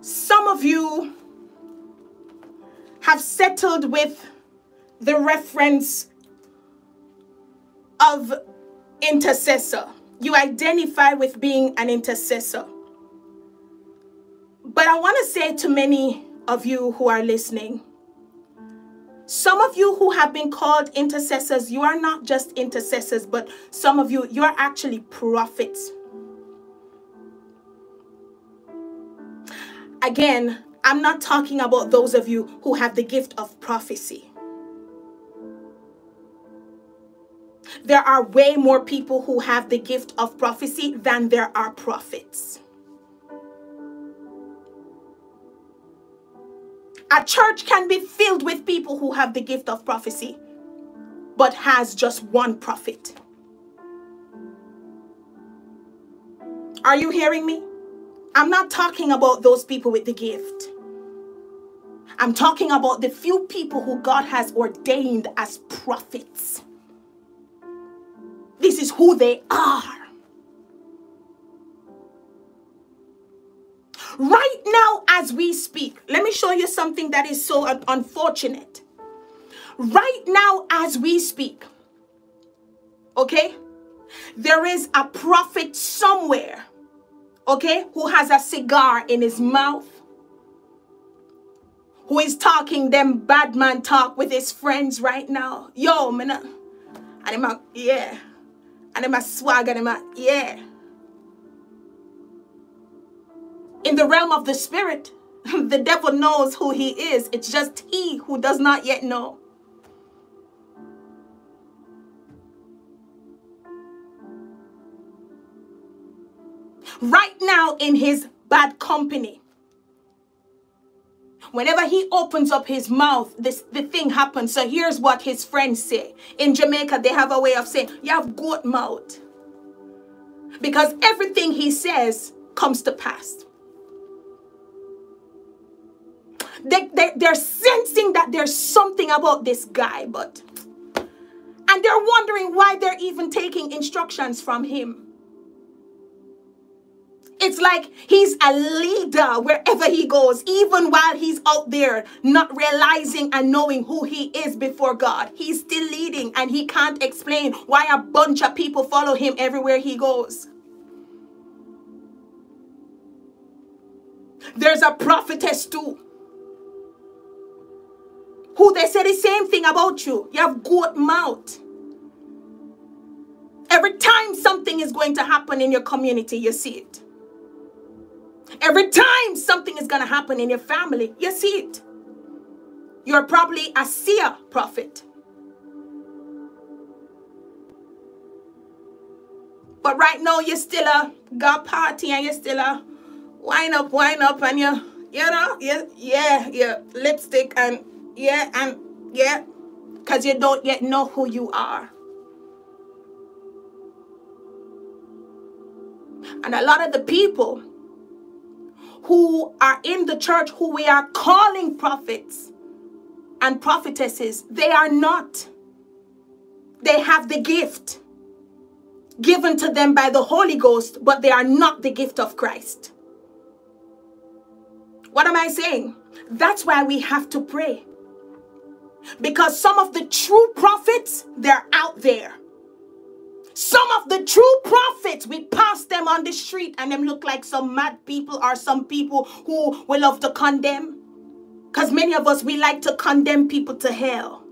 Some of you have settled with the reference of intercessor you identify with being an intercessor. But I want to say to many of you who are listening, some of you who have been called intercessors, you are not just intercessors, but some of you, you are actually prophets. Again, I'm not talking about those of you who have the gift of prophecy. There are way more people who have the gift of prophecy than there are prophets. A church can be filled with people who have the gift of prophecy, but has just one prophet. Are you hearing me? I'm not talking about those people with the gift. I'm talking about the few people who God has ordained as prophets. This is who they are. Right now, as we speak, let me show you something that is so unfortunate. Right now, as we speak, okay, there is a prophet somewhere, okay, who has a cigar in his mouth, who is talking them bad man talk with his friends right now. Yo, man, and I'm yeah and them swag and them yeah. In the realm of the spirit, [laughs] the devil knows who he is. It's just he who does not yet know. Right now in his bad company, Whenever he opens up his mouth, this the thing happens. So here's what his friends say. In Jamaica, they have a way of saying, you have goat mouth. Because everything he says comes to pass. They, they, they're sensing that there's something about this guy, but and they're wondering why they're even taking instructions from him. It's like he's a leader wherever he goes, even while he's out there not realizing and knowing who he is before God. He's still leading and he can't explain why a bunch of people follow him everywhere he goes. There's a prophetess too. Who they say the same thing about you. You have goat mouth. Every time something is going to happen in your community, you see it. Every time something is going to happen in your family, you see it. You're probably a seer prophet. But right now, you're still a God party and you're still a wine up, wine up, and you, you know, yeah, yeah, yeah, lipstick and yeah, and yeah, because you don't yet know who you are. And a lot of the people who are in the church who we are calling prophets and prophetesses, they are not. They have the gift given to them by the Holy Ghost, but they are not the gift of Christ. What am I saying? That's why we have to pray. Because some of the true prophets, they're out there. Some of the true prophets, we pass them on the street and them look like some mad people or some people who we love to condemn. Because many of us, we like to condemn people to hell.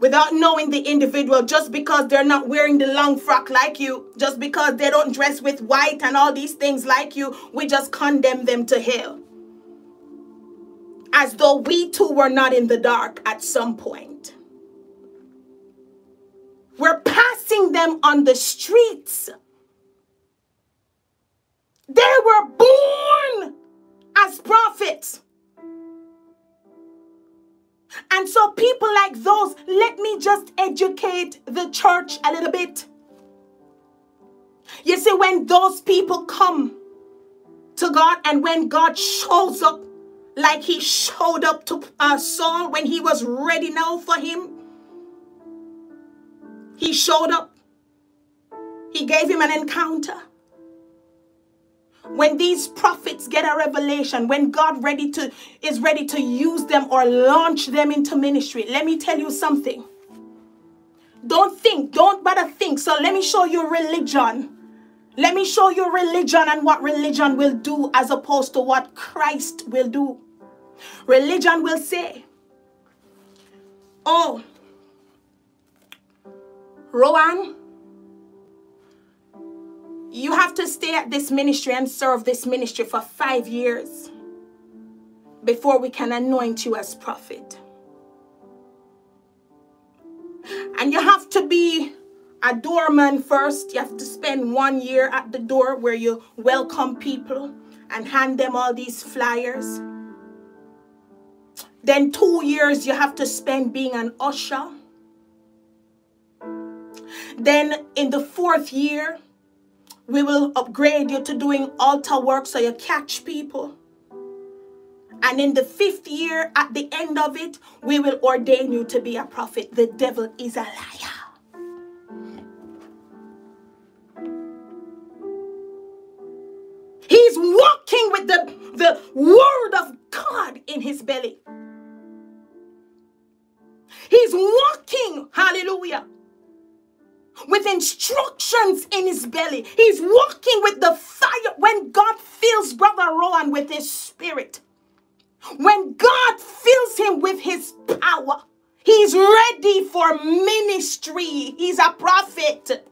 Without knowing the individual, just because they're not wearing the long frock like you, just because they don't dress with white and all these things like you, we just condemn them to hell. As though we too were not in the dark at some point. We're passing them on the streets. They were born as prophets. And so, people like those, let me just educate the church a little bit. You see, when those people come to God and when God shows up, like he showed up to uh, Saul when he was ready now for him, he showed up. He gave him an encounter. When these prophets get a revelation, when God ready to is ready to use them or launch them into ministry, let me tell you something. Don't think, don't bother think. So let me show you religion. Let me show you religion and what religion will do as opposed to what Christ will do. Religion will say, Oh, Rowan, you have to stay at this ministry and serve this ministry for five years before we can anoint you as prophet. And you have to be a doorman first. You have to spend one year at the door where you welcome people and hand them all these flyers. Then two years you have to spend being an usher. Then in the fourth year, we will upgrade you to doing altar work so you catch people. And in the fifth year, at the end of it, we will ordain you to be a prophet. The devil is a liar. He's walking with the, the word of God in his belly. He's walking, hallelujah, with instructions in his belly. He's walking with the fire when God fills Brother Rowan with his spirit. When God fills him with his power, he's ready for ministry. He's a prophet.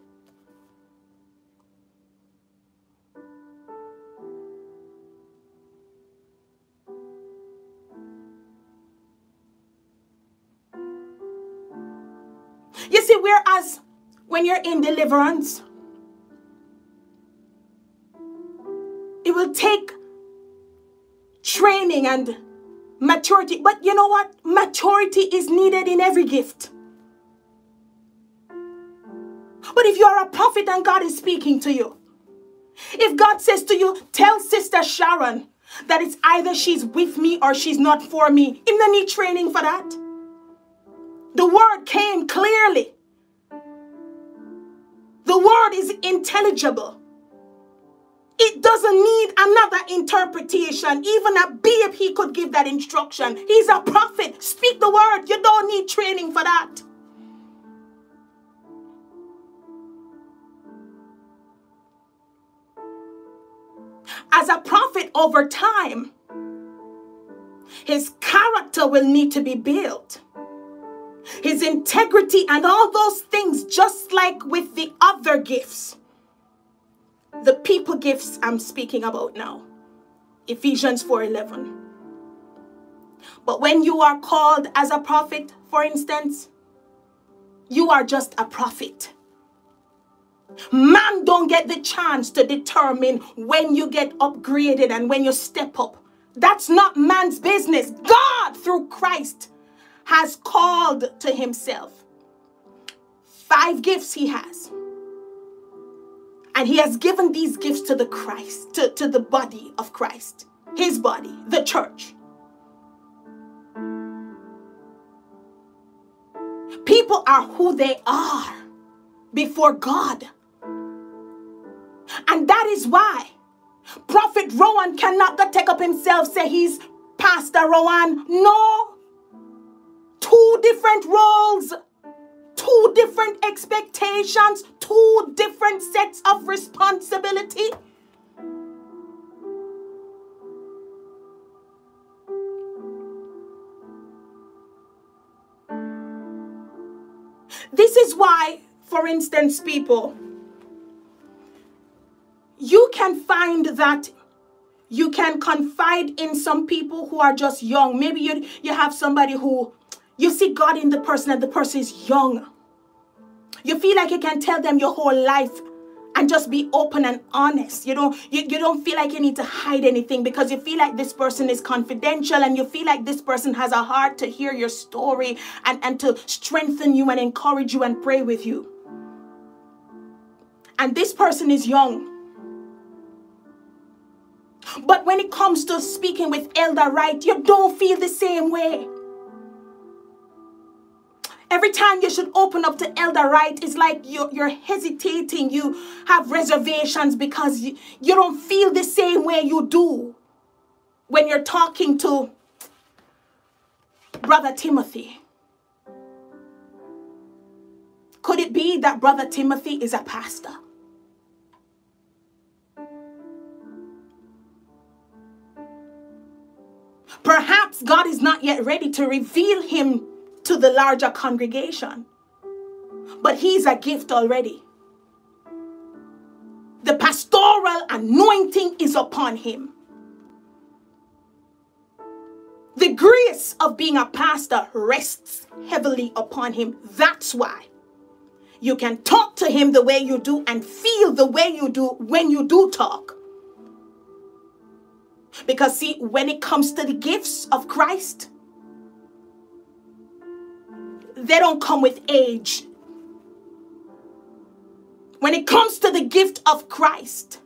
When you're in deliverance, it will take training and maturity. But you know what? Maturity is needed in every gift. But if you are a prophet and God is speaking to you, if God says to you, tell Sister Sharon that it's either she's with me or she's not for me, in the need training for that. The word came clearly. The word is intelligible. It doesn't need another interpretation. Even a babe, he could give that instruction. He's a prophet. Speak the word. You don't need training for that. As a prophet over time, his character will need to be built. His integrity and all those things, just like with the other gifts the people gifts I'm speaking about now. Ephesians 4:11. But when you are called as a prophet, for instance, you are just a prophet. Man don't get the chance to determine when you get upgraded and when you step up. That's not man's business. God, through Christ, has called to himself. Five gifts he has. And he has given these gifts to the Christ, to, to the body of Christ, his body, the church. People are who they are before God. And that is why Prophet Rowan cannot take up himself, say he's Pastor Rowan. No. Two different roles two different expectations, two different sets of responsibility. This is why, for instance, people, you can find that you can confide in some people who are just young. Maybe you, you have somebody who you see God in the person and the person is young. You feel like you can tell them your whole life and just be open and honest. You don't you, you don't feel like you need to hide anything because you feel like this person is confidential and you feel like this person has a heart to hear your story and, and to strengthen you and encourage you and pray with you. And this person is young. But when it comes to speaking with Elder Wright, you don't feel the same way. Every time you should open up to Elder Wright, it's like you're, you're hesitating. You have reservations because you, you don't feel the same way you do when you're talking to Brother Timothy. Could it be that Brother Timothy is a pastor? Perhaps God is not yet ready to reveal him to the larger congregation. But he's a gift already. The pastoral anointing is upon him. The grace of being a pastor rests heavily upon him. That's why you can talk to him the way you do and feel the way you do when you do talk. Because, see, when it comes to the gifts of Christ, they don't come with age. When it comes to the gift of Christ,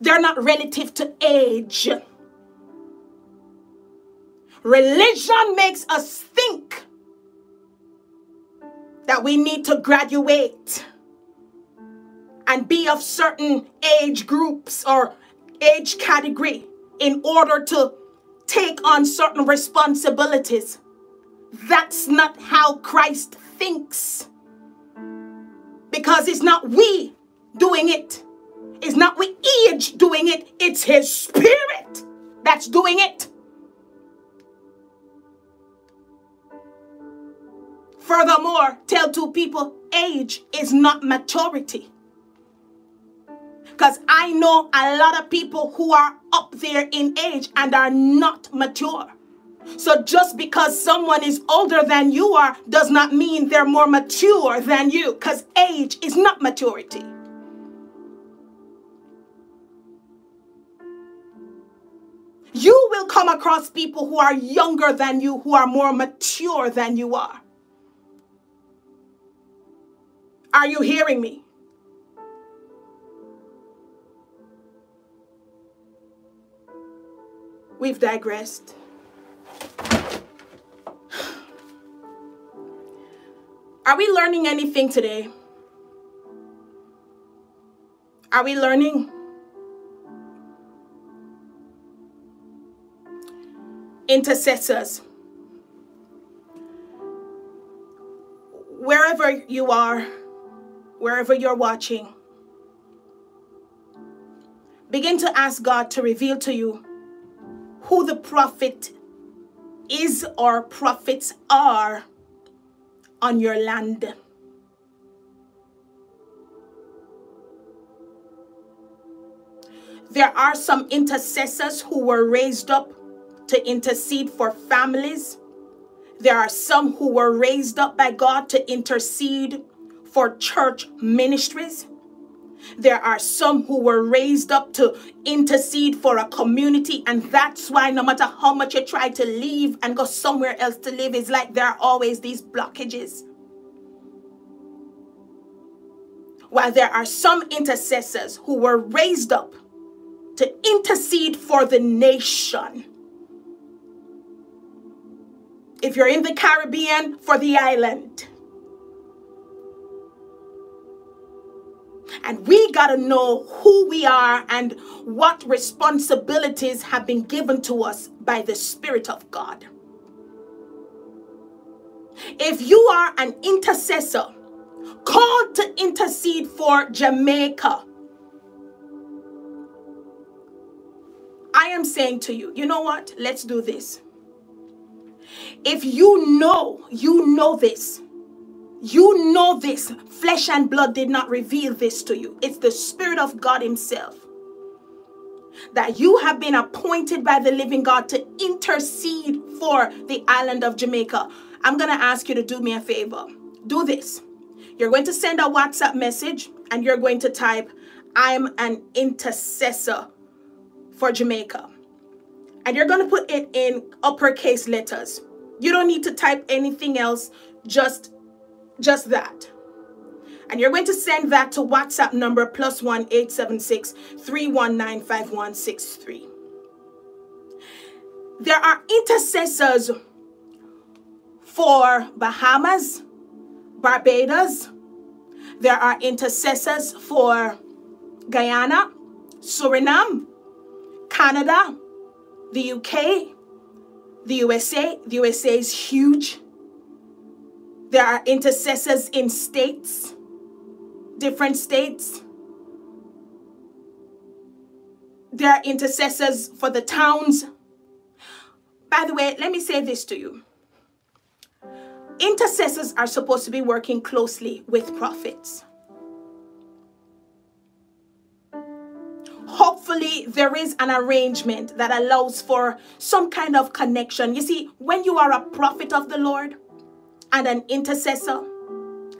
they're not relative to age. Religion makes us think that we need to graduate and be of certain age groups or age category in order to take on certain responsibilities. That's not how Christ thinks. Because it's not we doing it. It's not we age doing it. It's his spirit that's doing it. Furthermore, tell two people age is not maturity. Because I know a lot of people who are up there in age and are not mature. So just because someone is older than you are does not mean they're more mature than you because age is not maturity. You will come across people who are younger than you, who are more mature than you are. Are you hearing me? We've digressed. Are we learning anything today? Are we learning? Intercessors. Wherever you are, wherever you're watching, begin to ask God to reveal to you who the prophet is or prophets are on your land. There are some intercessors who were raised up to intercede for families. There are some who were raised up by God to intercede for church ministries. There are some who were raised up to intercede for a community, and that's why no matter how much you try to leave and go somewhere else to live, it's like there are always these blockages. While there are some intercessors who were raised up to intercede for the nation. If you're in the Caribbean, for the island. And we got to know who we are and what responsibilities have been given to us by the Spirit of God. If you are an intercessor called to intercede for Jamaica, I am saying to you, you know what? Let's do this. If you know, you know this you know this. Flesh and blood did not reveal this to you. It's the Spirit of God Himself. That you have been appointed by the living God to intercede for the island of Jamaica. I'm going to ask you to do me a favor. Do this. You're going to send a WhatsApp message and you're going to type, I'm an intercessor for Jamaica. And you're going to put it in uppercase letters. You don't need to type anything else. Just just that. And you're going to send that to WhatsApp number plus one eight seven six three one nine five one six three. There are intercessors for Bahamas, Barbados. There are intercessors for Guyana, Suriname, Canada, the UK, the USA. The USA is huge. There are intercessors in states, different states. There are intercessors for the towns. By the way, let me say this to you. Intercessors are supposed to be working closely with prophets. Hopefully, there is an arrangement that allows for some kind of connection. You see, when you are a prophet of the Lord, and an intercessor.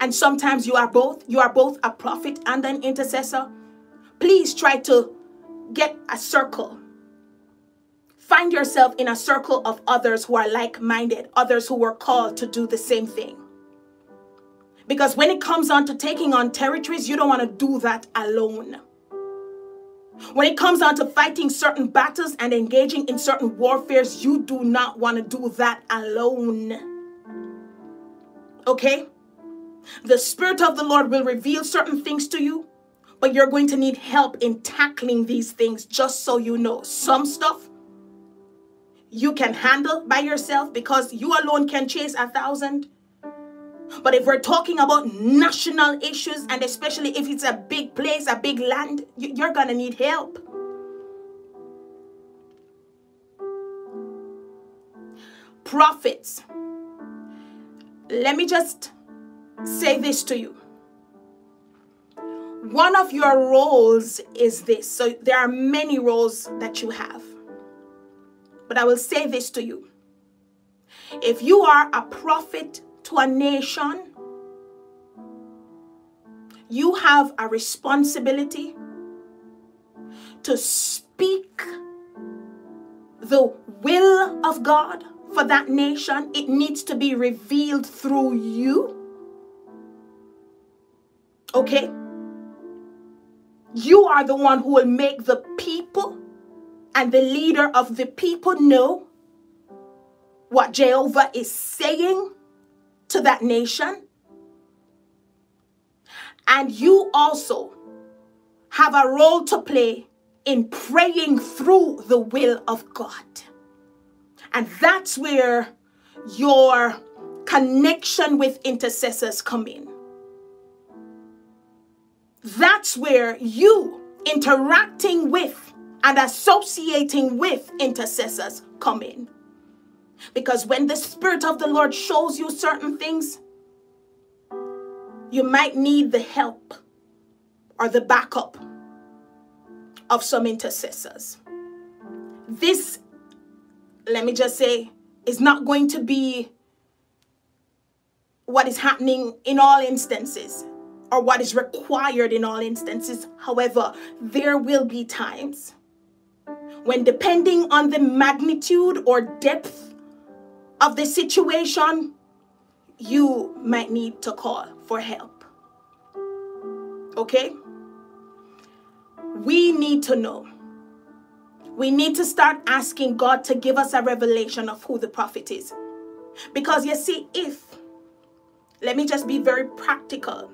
And sometimes you are both. You are both a prophet and an intercessor. Please try to get a circle. Find yourself in a circle of others who are like minded, others who were called to do the same thing. Because when it comes on to taking on territories, you don't want to do that alone. When it comes on to fighting certain battles and engaging in certain warfares, you do not want to do that alone. Okay? The Spirit of the Lord will reveal certain things to you, but you're going to need help in tackling these things just so you know. Some stuff you can handle by yourself because you alone can chase a thousand. But if we're talking about national issues, and especially if it's a big place, a big land, you're going to need help. Prophets let me just say this to you. One of your roles is this. So there are many roles that you have. But I will say this to you. If you are a prophet to a nation, you have a responsibility to speak the will of God for that nation, it needs to be revealed through you. Okay? You are the one who will make the people and the leader of the people know what Jehovah is saying to that nation. And you also have a role to play in praying through the will of God. And that's where your connection with intercessors come in. That's where you interacting with and associating with intercessors come in. Because when the Spirit of the Lord shows you certain things, you might need the help or the backup of some intercessors. This, let me just say, is not going to be what is happening in all instances or what is required in all instances. However, there will be times when, depending on the magnitude or depth of the situation, you might need to call for help. Okay? We need to know. We need to start asking God to give us a revelation of who the prophet is. Because you see, if, let me just be very practical.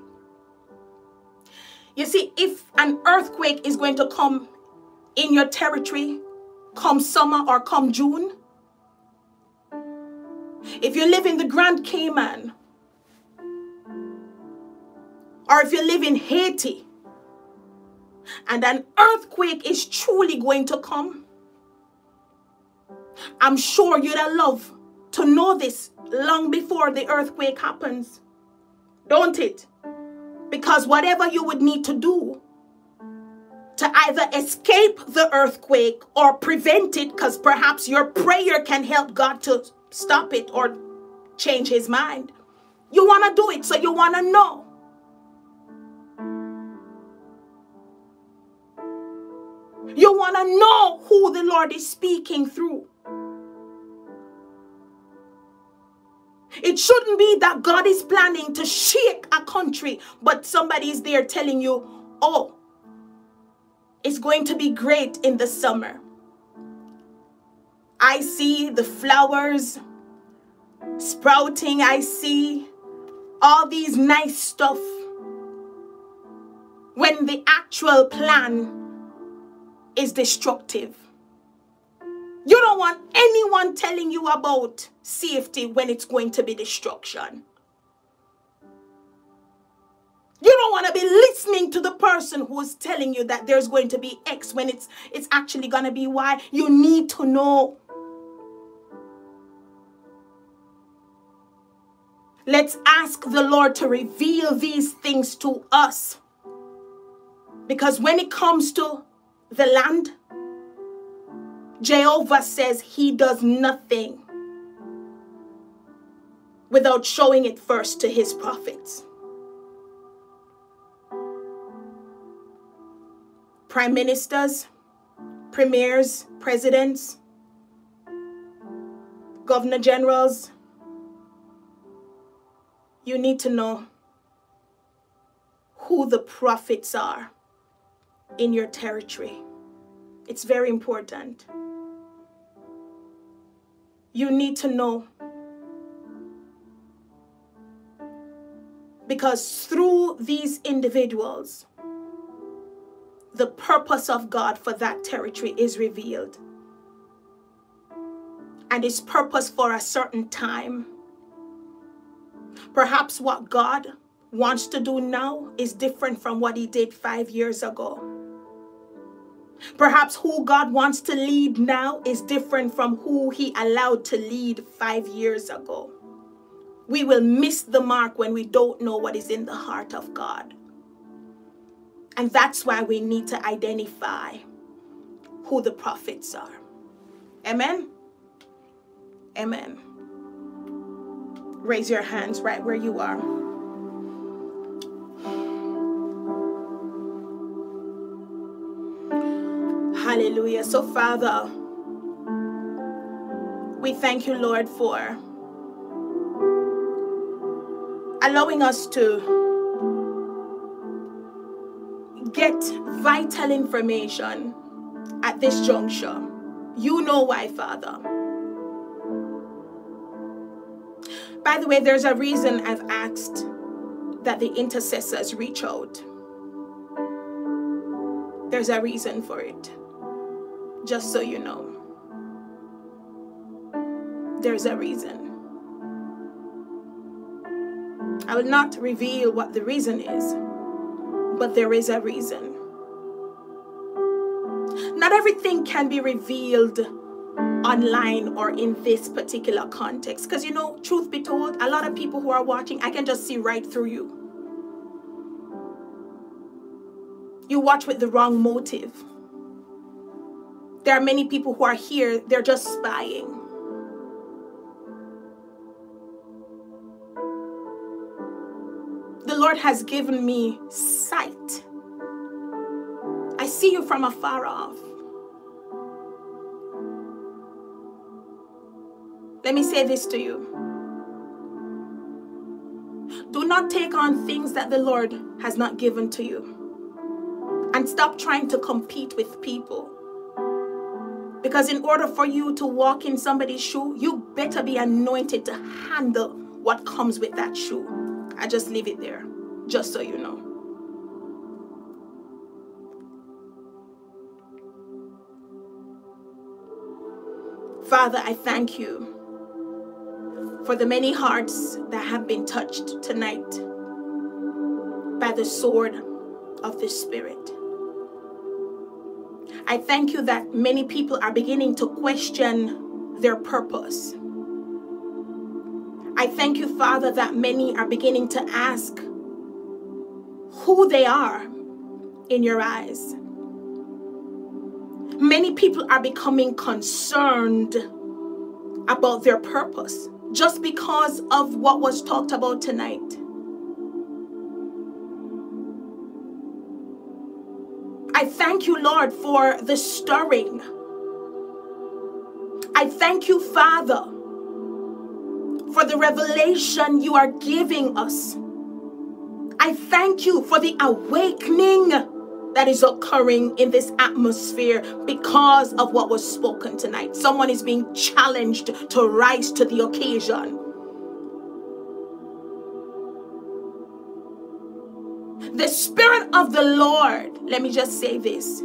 You see, if an earthquake is going to come in your territory come summer or come June, if you live in the Grand Cayman, or if you live in Haiti, and an earthquake is truly going to come, I'm sure you'd love to know this long before the earthquake happens. Don't it? Because whatever you would need to do to either escape the earthquake or prevent it, because perhaps your prayer can help God to stop it or change his mind. You want to do it, so you want to know. Want to know who the Lord is speaking through. It shouldn't be that God is planning to shake a country, but somebody is there telling you, oh, it's going to be great in the summer. I see the flowers sprouting. I see all these nice stuff. When the actual plan is destructive. You don't want anyone telling you about safety when it's going to be destruction. You don't want to be listening to the person who's telling you that there's going to be X when it's it's actually going to be Y. You need to know. Let's ask the Lord to reveal these things to us. Because when it comes to the land, Jehovah says he does nothing without showing it first to his prophets. prime ministers, premiers, presidents, governor generals, you need to know who the prophets are in your territory. It's very important. You need to know. Because through these individuals, the purpose of God for that territory is revealed. And His purpose for a certain time. Perhaps what God wants to do now is different from what He did five years ago. Perhaps who God wants to lead now is different from who He allowed to lead five years ago. We will miss the mark when we don't know what is in the heart of God. And that's why we need to identify who the prophets are. Amen? Amen. Raise your hands right where you are. Hallelujah. So, Father, we thank you, Lord, for allowing us to get vital information at this juncture. You know why, Father. By the way, there's a reason I've asked that the intercessors reach out. There's a reason for it, just so you know. there's a reason. I will not reveal what the reason is, but there is a reason. Not everything can be revealed online or in this particular context. Because, you know, truth be told, a lot of people who are watching, I can just see right through you. You watch with the wrong motive. There are many people who are here, they're just spying. The Lord has given me sight. I see you from afar off. Let me say this to you. Do not take on things that the Lord has not given to you. And stop trying to compete with people. Because in order for you to walk in somebody's shoe, you better be anointed to handle what comes with that shoe. I just leave it there, just so you know. Father, I thank you for the many hearts that have been touched tonight by the sword of the Spirit. I thank you that many people are beginning to question their purpose. I thank you, Father, that many are beginning to ask who they are in your eyes. Many people are becoming concerned about their purpose just because of what was talked about tonight. I thank you, Lord, for the stirring. I thank you, Father, for the revelation you are giving us. I thank you for the awakening that is occurring in this atmosphere because of what was spoken tonight. Someone is being challenged to rise to the occasion. The Spirit of the Lord, let me just say this,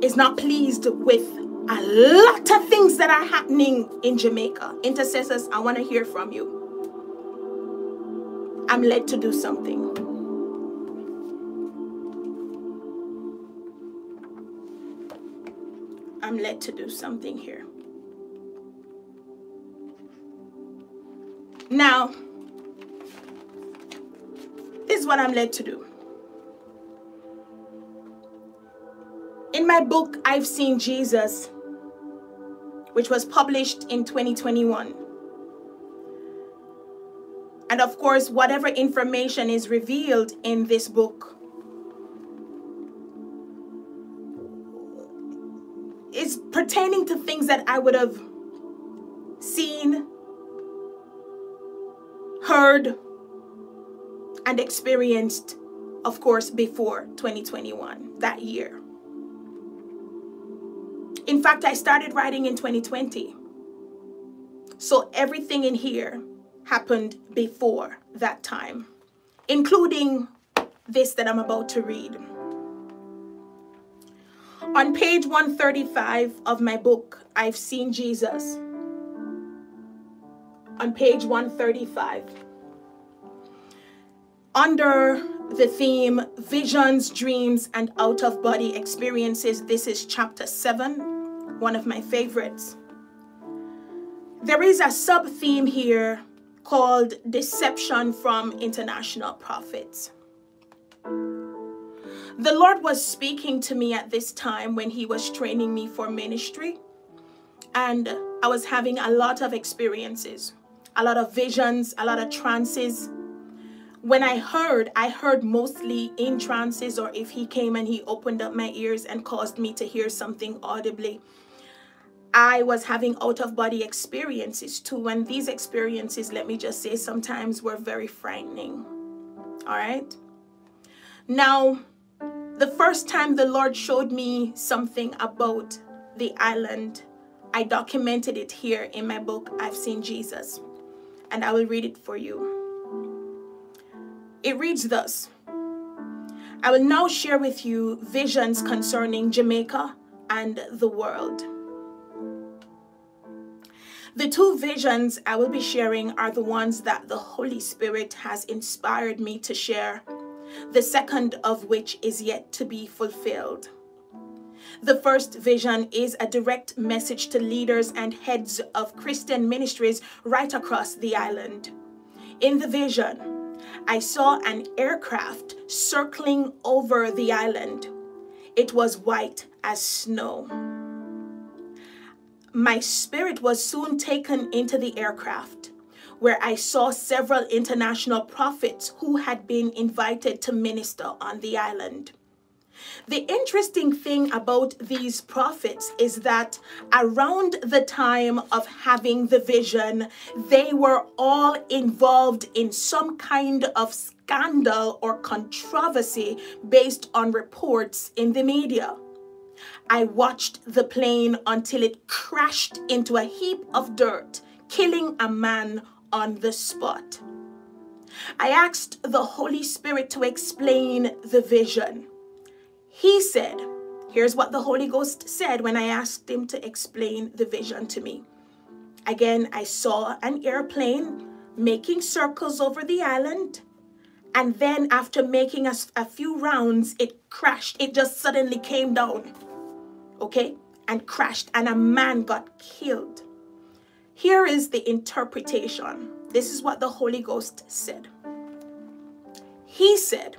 is not pleased with a lot of things that are happening in Jamaica. Intercessors, I want to hear from you. I'm led to do something. I'm led to do something here. Now, what I'm led to do. In my book, I've Seen Jesus, which was published in 2021. And of course, whatever information is revealed in this book is pertaining to things that I would have seen, heard, and experienced, of course, before 2021, that year. In fact, I started writing in 2020. So everything in here happened before that time, including this that I'm about to read. On page 135 of my book, I've Seen Jesus. On page 135. Under the theme Visions, Dreams, and Out of Body Experiences, this is chapter 7, one of my favorites. There is a sub theme here called Deception from International Prophets. The Lord was speaking to me at this time when He was training me for ministry. And I was having a lot of experiences, a lot of visions, a lot of trances. When I heard, I heard mostly in trances, or if He came and He opened up my ears and caused me to hear something audibly. I was having out of body experiences too. And these experiences, let me just say, sometimes were very frightening. All right. Now, the first time the Lord showed me something about the island, I documented it here in my book, I've Seen Jesus. And I will read it for you. It reads thus I will now share with you visions concerning Jamaica and the world. The two visions I will be sharing are the ones that the Holy Spirit has inspired me to share, the second of which is yet to be fulfilled. The first vision is a direct message to leaders and heads of Christian ministries right across the island. In the vision, I saw an aircraft circling over the island. It was white as snow. My spirit was soon taken into the aircraft, where I saw several international prophets who had been invited to minister on the island. The interesting thing about these prophets is that around the time of having the vision, they were all involved in some kind of scandal or controversy based on reports in the media. I watched the plane until it crashed into a heap of dirt, killing a man on the spot. I asked the Holy Spirit to explain the vision. He said, Here's what the Holy Ghost said when I asked him to explain the vision to me. Again, I saw an airplane making circles over the island. And then, after making a, a few rounds, it crashed. It just suddenly came down. Okay? And crashed, and a man got killed. Here is the interpretation. This is what the Holy Ghost said. He said,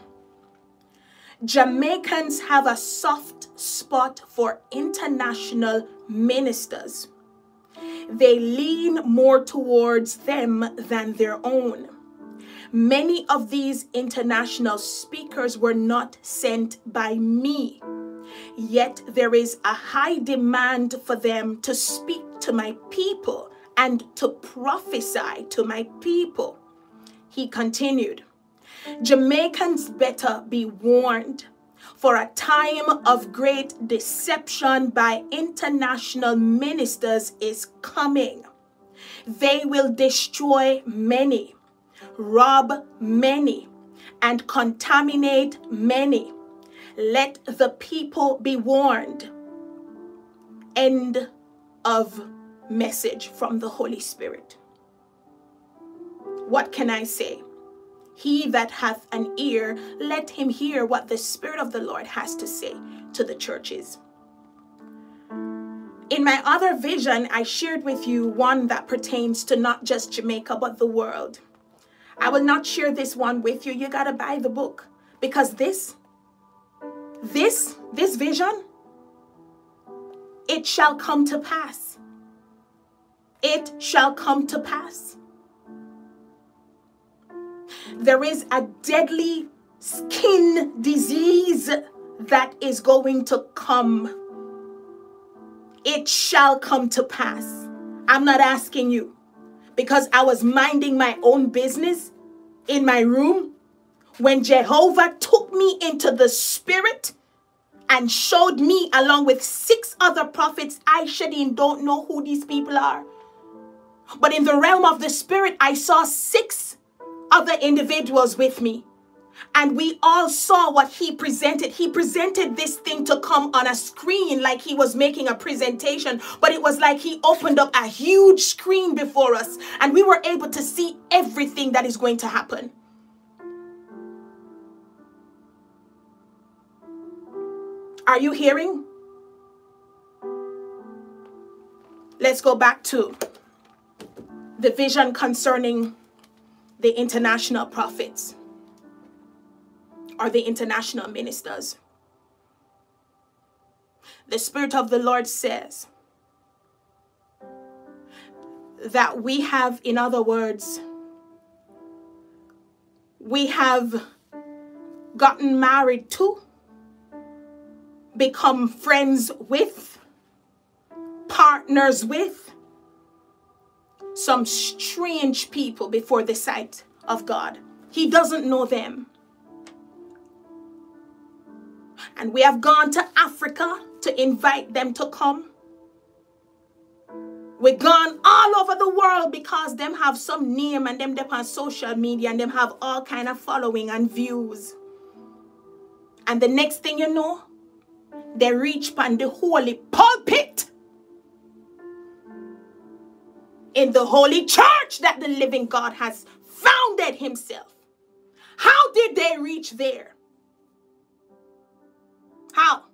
Jamaicans have a soft spot for international ministers. They lean more towards them than their own. Many of these international speakers were not sent by me. Yet there is a high demand for them to speak to my people and to prophesy to my people. He continued, Jamaicans better be warned for a time of great deception by international ministers is coming. They will destroy many, rob many, and contaminate many. Let the people be warned. End of message from the Holy Spirit. What can I say? He that hath an ear, let him hear what the Spirit of the Lord has to say to the churches. In my other vision, I shared with you one that pertains to not just Jamaica, but the world. I will not share this one with you. You got to buy the book because this, this, this vision, it shall come to pass. It shall come to pass there is a deadly skin disease that is going to come. It shall come to pass. I'm not asking you because I was minding my own business in my room when Jehovah took me into the spirit and showed me, along with six other prophets, I shouldn't don't know who these people are. But in the realm of the spirit, I saw six other individuals with me. And we all saw what he presented. He presented this thing to come on a screen like he was making a presentation, but it was like he opened up a huge screen before us and we were able to see everything that is going to happen. Are you hearing? Let's go back to the vision concerning the international prophets or the international ministers. The Spirit of the Lord says that we have, in other words, we have gotten married to, become friends with, partners with, some strange people before the sight of God. He doesn't know them. And we have gone to Africa to invite them to come. We've gone all over the world because them have some name and them they on social media and them have all kind of following and views. And the next thing you know, they reach upon the holy pulpit in the holy church that the living God has founded himself. How did they reach there? How?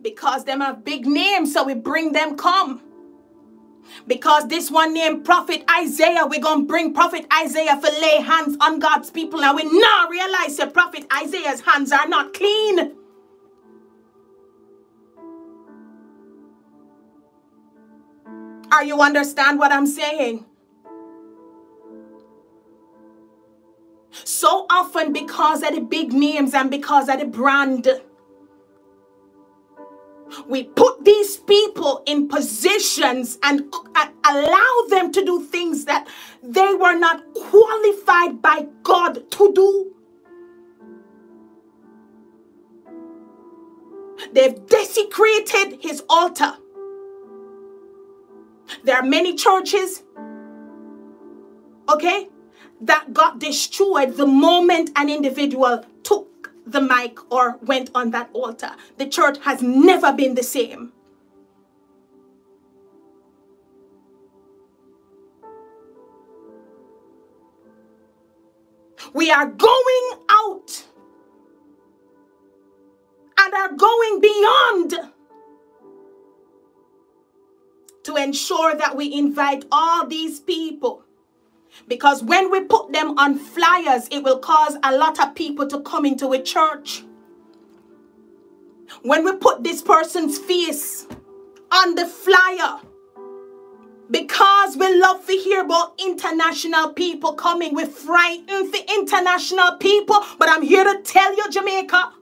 Because them have big names, so we bring them come. Because this one named Prophet Isaiah, we're going to bring Prophet Isaiah for lay hands on God's people. And we now realize that Prophet Isaiah's hands are not clean. Are you understand what I'm saying? So often because of the big names and because of the brand, we put these people in positions and allow them to do things that they were not qualified by God to do. They've desecrated his altar. There are many churches, okay, that got destroyed the moment an individual took the mic or went on that altar. The church has never been the same. We are going out and are going beyond to ensure that we invite all these people. Because when we put them on flyers, it will cause a lot of people to come into a church. When we put this person's face on the flyer, because we love to hear about international people coming, we're frightened for international people. But I'm here to tell you, Jamaica,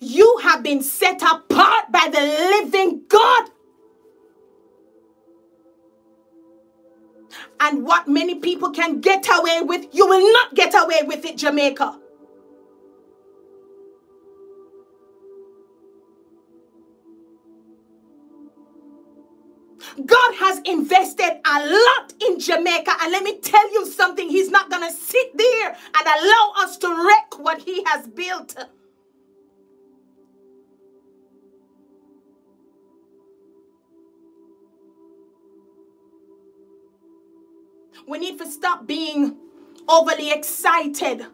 You have been set apart by the living God. And what many people can get away with, you will not get away with it, Jamaica. God has invested a lot in Jamaica. And let me tell you something, He's not going to sit there and allow us to wreck what He has built. We need to stop being overly excited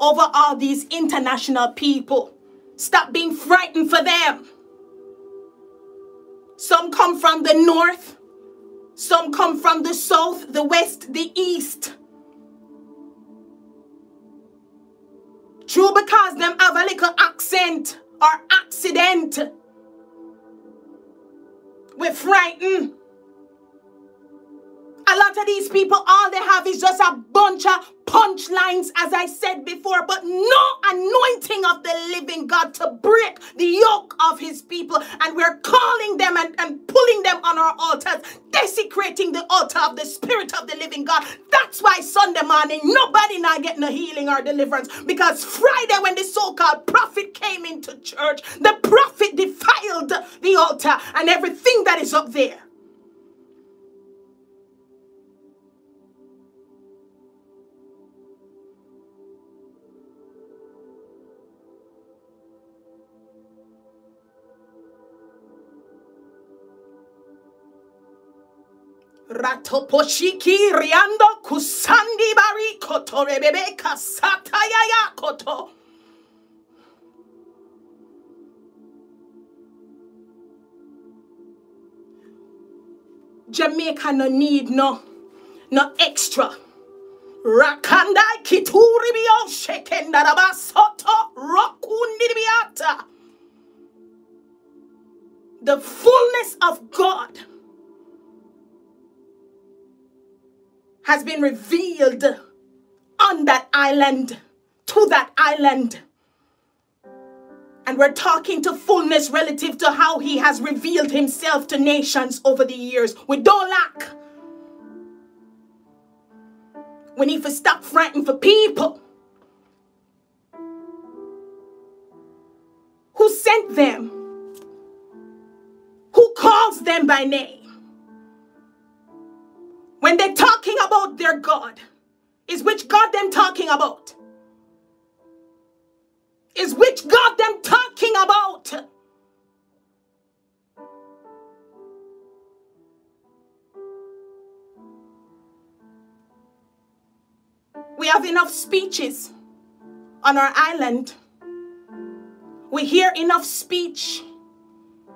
over all these international people. Stop being frightened for them. Some come from the north, some come from the south, the west, the east. True, because them have a little accent or accident. We're frightened. Lot of these people, all they have is just a bunch of punchlines, as I said before, but no anointing of the living God to break the yoke of his people. And we're calling them and, and pulling them on our altars, desecrating the altar of the Spirit of the living God. That's why Sunday morning, nobody not getting a healing or deliverance. Because Friday, when the so called prophet came into church, the prophet defiled the altar and everything that is up there. Ratoposhiki riando kusandi bari koto rebebe kasatayaya koto. Jamaica no need no no extra. Rakanda kituri bio shekenda rabasoto rokundiribiata. The fullness of God has been revealed on that island, to that island. And we're talking to fullness relative to how he has revealed himself to nations over the years. We don't lack. We need to stop fighting for people. Who sent them? Who calls them by name? When they're talking about their God, is which God them talking about? Is which God them talking about? We have enough speeches on our island. We hear enough speech.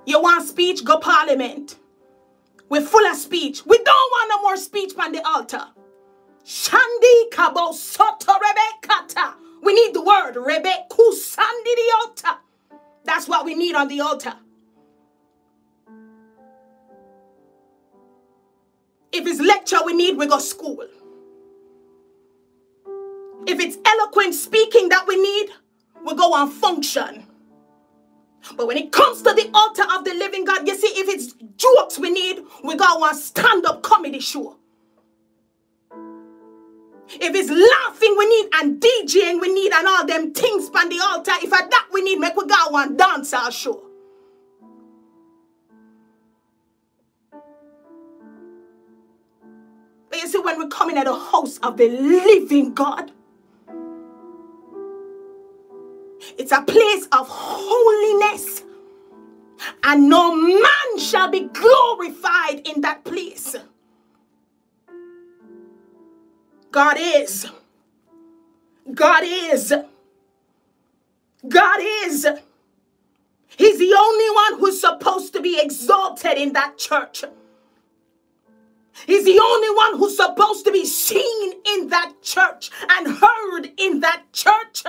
You want speech? Go parliament. We're full of speech. We don't want no more speech on the altar. Shandi kabo soto rebekata. We need the word rebe kusandi the altar. That's what we need on the altar. If it's lecture we need, we go school. If it's eloquent speaking that we need, we go on function. But when it comes to the altar of the living God, you see, if it's jokes we need, we got one stand-up comedy show. If it's laughing we need and DJing we need and all them things on the altar, if at that we need, make we got one dance our show. But you see, when we come in at the house of the living God, it's a place of holiness. And no man shall be glorified in that place. God is. God is. God is. He's the only one who's supposed to be exalted in that church. He's the only one who's supposed to be seen in that church and heard in that church.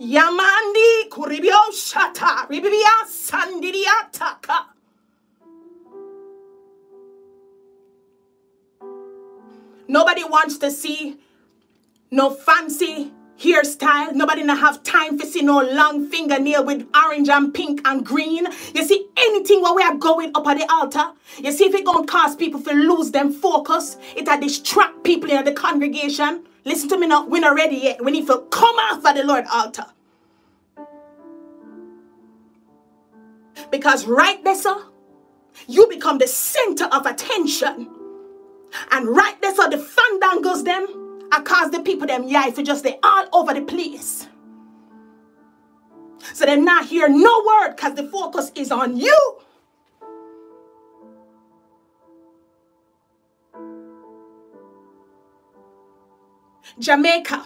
Yamandi kuribio shata ribibia sandiriataka. Nobody wants to see no fancy hairstyle. Nobody not have time to see no long fingernail with orange and pink and green. You see, anything where we are going up at the altar, you see if it gonna cause people to lose them focus, it'll distract people in the congregation. Listen to me now, we're not ready yet. We need to come at the Lord altar. Because right there, sir, you become the center of attention. And right there, sir, the fandangos them I cause the people them yeah, if just they all over the place. So they not hear no word because the focus is on you. Jamaica.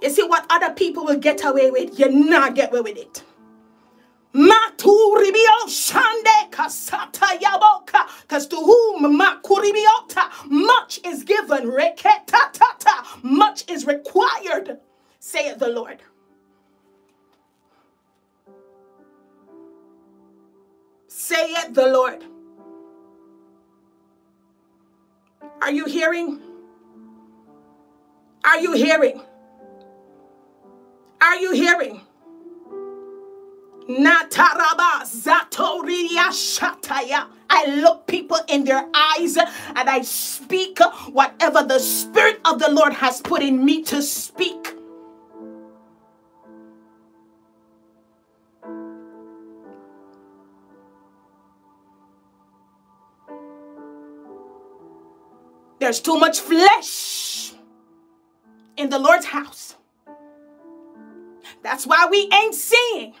You see what other people will get away with, you not get away with it. Shande kasata yaboka. Because to whom much is given, much is required, saith the Lord. Saith the Lord. Are you hearing? Are you hearing? Are you hearing? Nataraba. I look people in their eyes and I speak whatever the Spirit of the Lord has put in me to speak. There's too much flesh the Lord's house. That's why we ain't seeing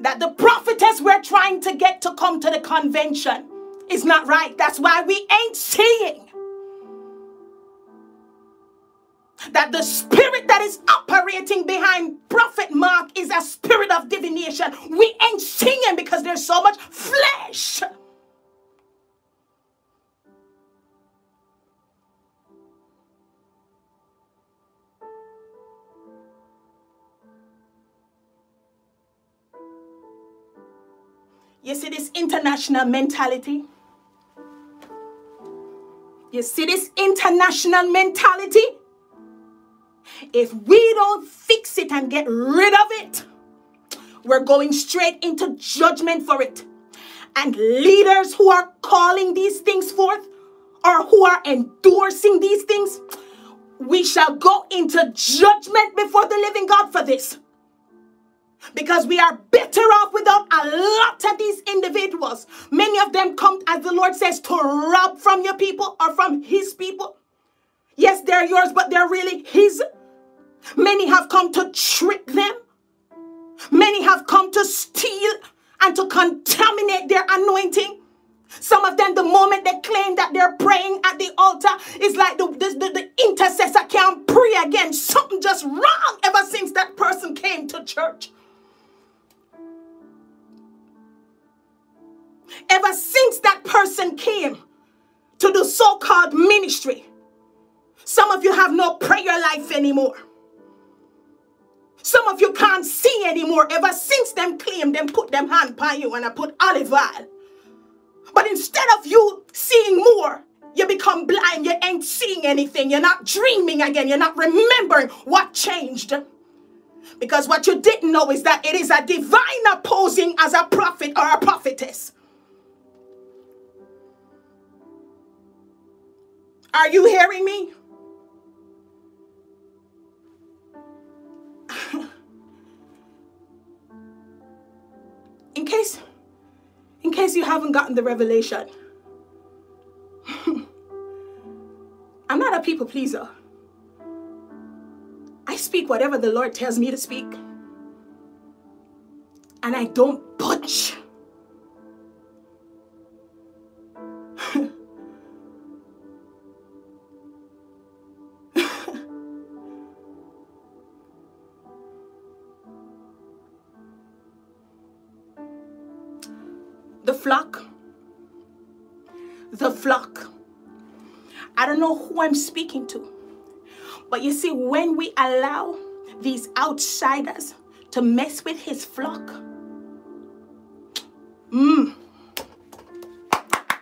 that the prophetess we're trying to get to come to the convention is not right. That's why we ain't seeing that the spirit that is operating behind Prophet Mark is a spirit of divination. We ain't seeing because there's so much flesh. International mentality? You see this international mentality? If we don't fix it and get rid of it, we're going straight into judgment for it. And leaders who are calling these things forth or who are endorsing these things, we shall go into judgment before the living God for this. Because we are better off without a lot of these individuals. Many of them come, as the Lord says, to rob from your people or from His people. Yes, they're yours, but they're really His. Many have come to trick them. Many have come to steal and to contaminate their anointing. Some of them, the moment they claim that they're praying at the altar, it's like the, the, the, intercessor can't pray again. Something just wrong ever since that person came to church. Ever since that person came to the so called ministry, some of you have no prayer life anymore. Some of you can't see anymore. Ever since them claim them put them hand upon you and I put olive oil. But instead of you seeing more, you become blind. You ain't seeing anything. You're not dreaming again. You're not remembering what changed. Because what you didn't know is that it is a divine opposing as a prophet or a prophetess. Are you hearing me? in case in case you haven't gotten the revelation. [laughs] I'm not a people pleaser. I speak whatever the Lord tells me to speak. And I don't budge. I'm speaking to. But you see, when we allow these outsiders to mess with his flock, mm,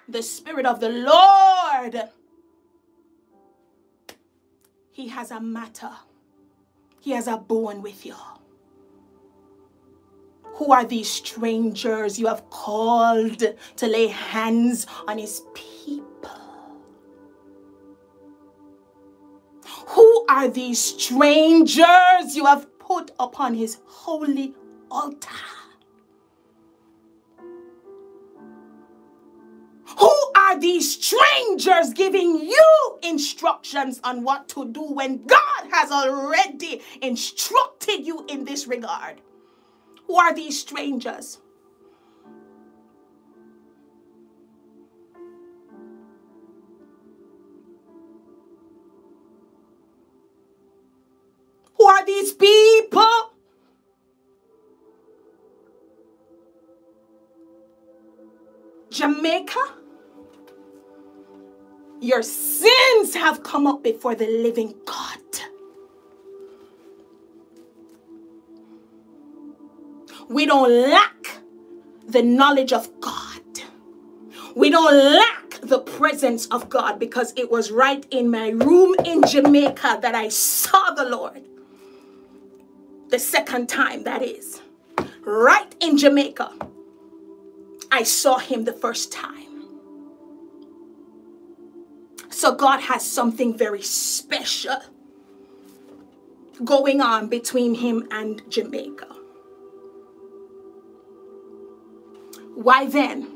the Spirit of the Lord, he has a matter. He has a bone with you. Who are these strangers you have called to lay hands on his people? Are these strangers you have put upon his holy altar? Who are these strangers giving you instructions on what to do when God has already instructed you in this regard? Who are these strangers? Jamaica? Your sins have come up before the living God. We don't lack the knowledge of God. We don't lack the presence of God because it was right in my room in Jamaica that I saw the Lord. The second time, that is. Right in Jamaica, I saw him the first time. So God has something very special going on between him and Jamaica. Why then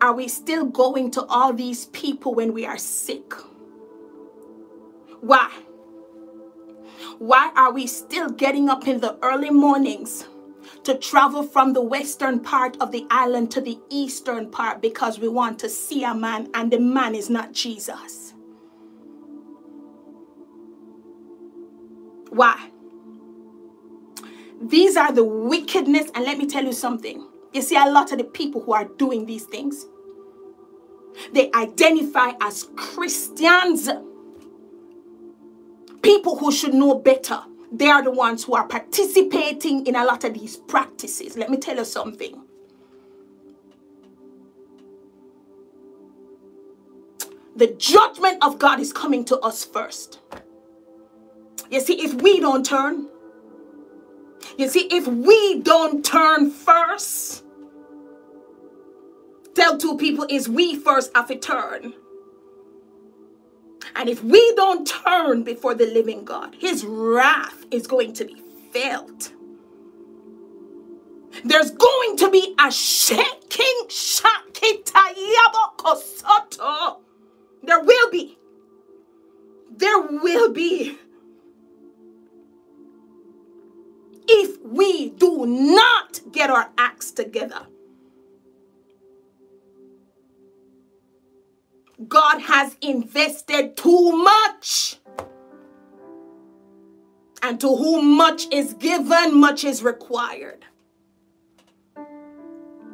are we still going to all these people when we are sick? Why? Why are we still getting up in the early mornings to travel from the western part of the island to the eastern part because we want to see a man and the man is not Jesus? Why? These are the wickedness, and let me tell you something. You see, a lot of the people who are doing these things, they identify as Christians. People who should know better. They are the ones who are participating in a lot of these practices. Let me tell you something. The judgment of God is coming to us first. You see, if we don't turn, you see, if we don't turn first, tell two people is we first have to turn. And if we don't turn before the living God, his wrath is going to be felt. There's going to be a shaking shakitayabokosoto. There will be. There will be. if we do not get our acts together. God has invested too much. And to whom much is given, much is required.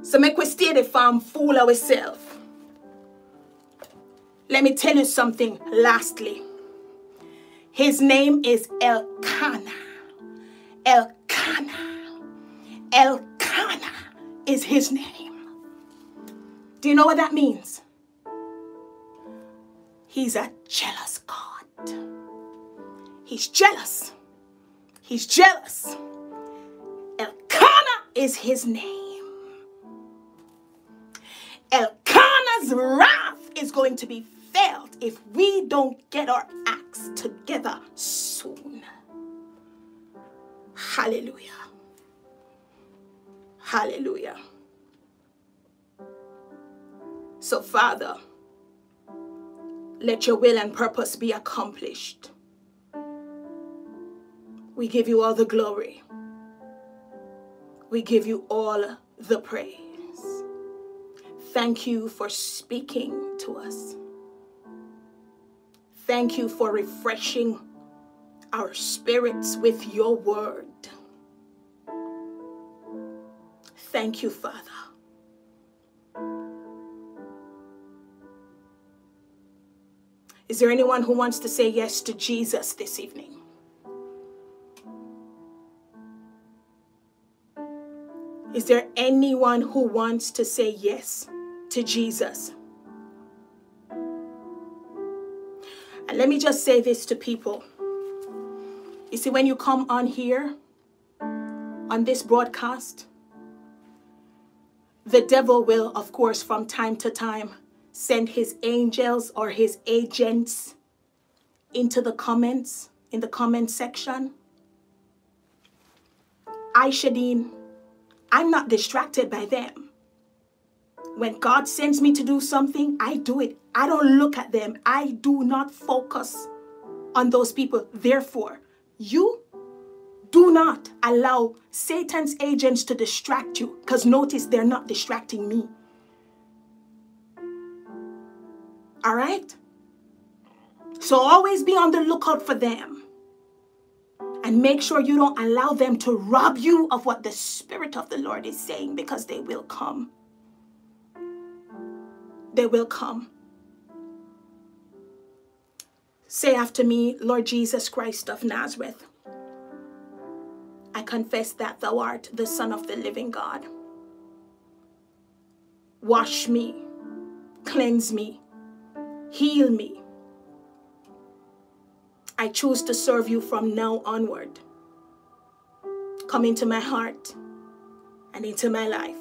So make we stay the farm fool ourselves. Let me tell you something lastly. His name is Elkanah. Elkanah. Elkanah is his name. Do you know what that means? He's a jealous God. He's jealous. He's jealous. Elkanah is his name. Elkanah's wrath is going to be felt if we don't get our acts together soon. Hallelujah. Hallelujah. So, Father, let your will and purpose be accomplished. We give you all the glory. We give you all the praise. Thank you for speaking to us. Thank you for refreshing our spirits with your word. Thank you, Father. Is there anyone who wants to say yes to Jesus this evening? Is there anyone who wants to say yes to Jesus? And let me just say this to people. You see, when you come on here, on this broadcast, the devil will, of course, from time to time, send his angels or his agents into the comments, in the comment section. I, Shadeen, I'm not distracted by them. When God sends me to do something, I do it. I don't look at them. I do not focus on those people. Therefore, you do not allow Satan's agents to distract you because notice they're not distracting me. All right? So always be on the lookout for them. And make sure you don't allow them to rob you of what the Spirit of the Lord is saying because they will come. They will come. Say after me, Lord Jesus Christ of Nazareth. I confess that thou art the Son of the living God. Wash me, cleanse me, heal me. I choose to serve you from now onward. Come into my heart and into my life.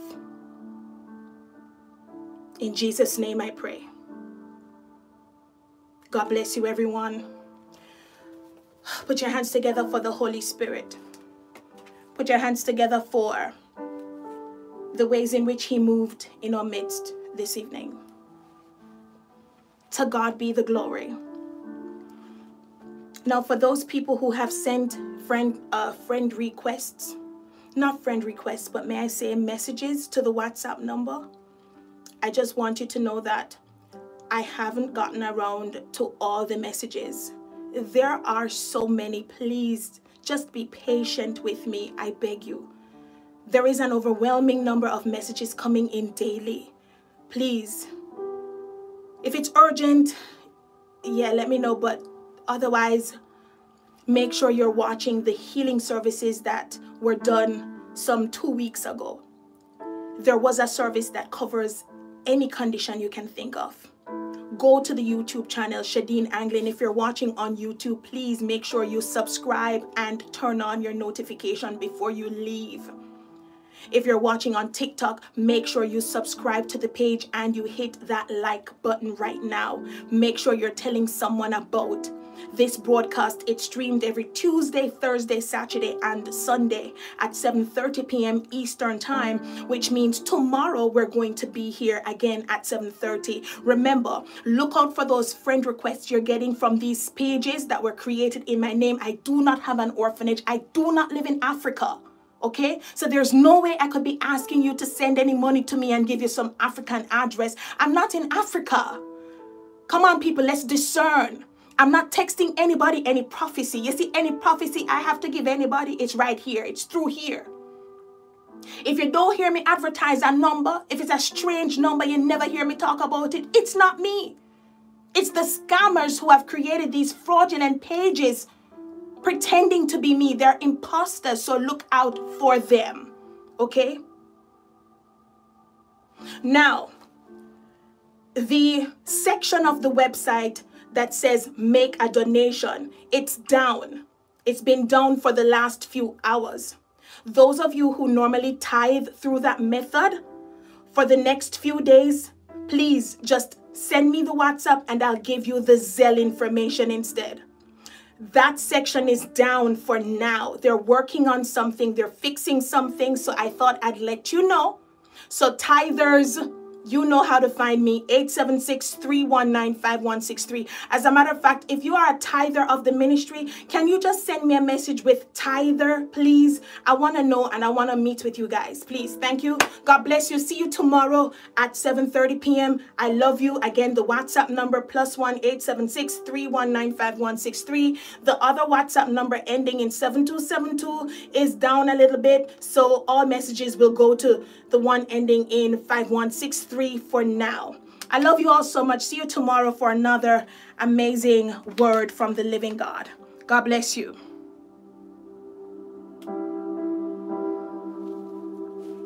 In Jesus' name I pray. God bless you, everyone. Put your hands together for the Holy Spirit. Put your hands together for the ways in which He moved in our midst this evening. To God be the glory. Now, for those people who have sent friend uh, friend requests, not friend requests, but may I say messages to the WhatsApp number, I just want you to know that I haven't gotten around to all the messages. There are so many. Please just be patient with me. I beg you. There is an overwhelming number of messages coming in daily. Please, if it's urgent, yeah, let me know. But Otherwise, make sure you're watching the healing services that were done some two weeks ago. There was a service that covers any condition you can think of. Go to the YouTube channel Shadeen Anglin. If you're watching on YouTube, please make sure you subscribe and turn on your notification before you leave. If you're watching on TikTok, make sure you subscribe to the page and you hit that like button right now. Make sure you're telling someone about this broadcast. It's streamed every tuesday thursday saturday and sunday at 7.30 p.m eastern time which means tomorrow we're going to be here again at 7.30 remember look out for those friend requests you're getting from these pages that were created in my name. I do not have an orphanage. I do not live in africa okay? So there's no way I could be asking you to send any money to me and give you some African address. I'm not in Africa. Come on, people, let's discern. I'm not texting anybody any prophecy. You see, any prophecy I have to give anybody, it's right here, it's through here. If you don't hear me advertise a number, if it's a strange number, you never hear me talk about it, it's not me. It's the scammers who have created these fraudulent pages pretending to be me. They're imposters, so look out for them. Okay? Now, the section of the website that says make a donation, it's down. It's been down for the last few hours. Those of you who normally tithe through that method, for the next few days, please just send me the WhatsApp and I'll give you the Zelle information instead that section is down for now. They're working on something, they're fixing something. So I thought I'd let you know. So, tithers, you know how to find me 876-319-5163 as a matter of fact if you are a tither of the ministry can you just send me a message with tither please? I want to know and i want to meet with you guys. Please thank you. God bless you. See you tomorrow at 7 30 p.m i love you. Again the whatsapp number plus one 876-319-5163 the other whatsapp number ending in 7272 is down a little bit so all messages will go to the one ending in 5163 for now. I love you all so much. See you tomorrow for another amazing word from the living God. God bless you.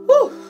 Woo.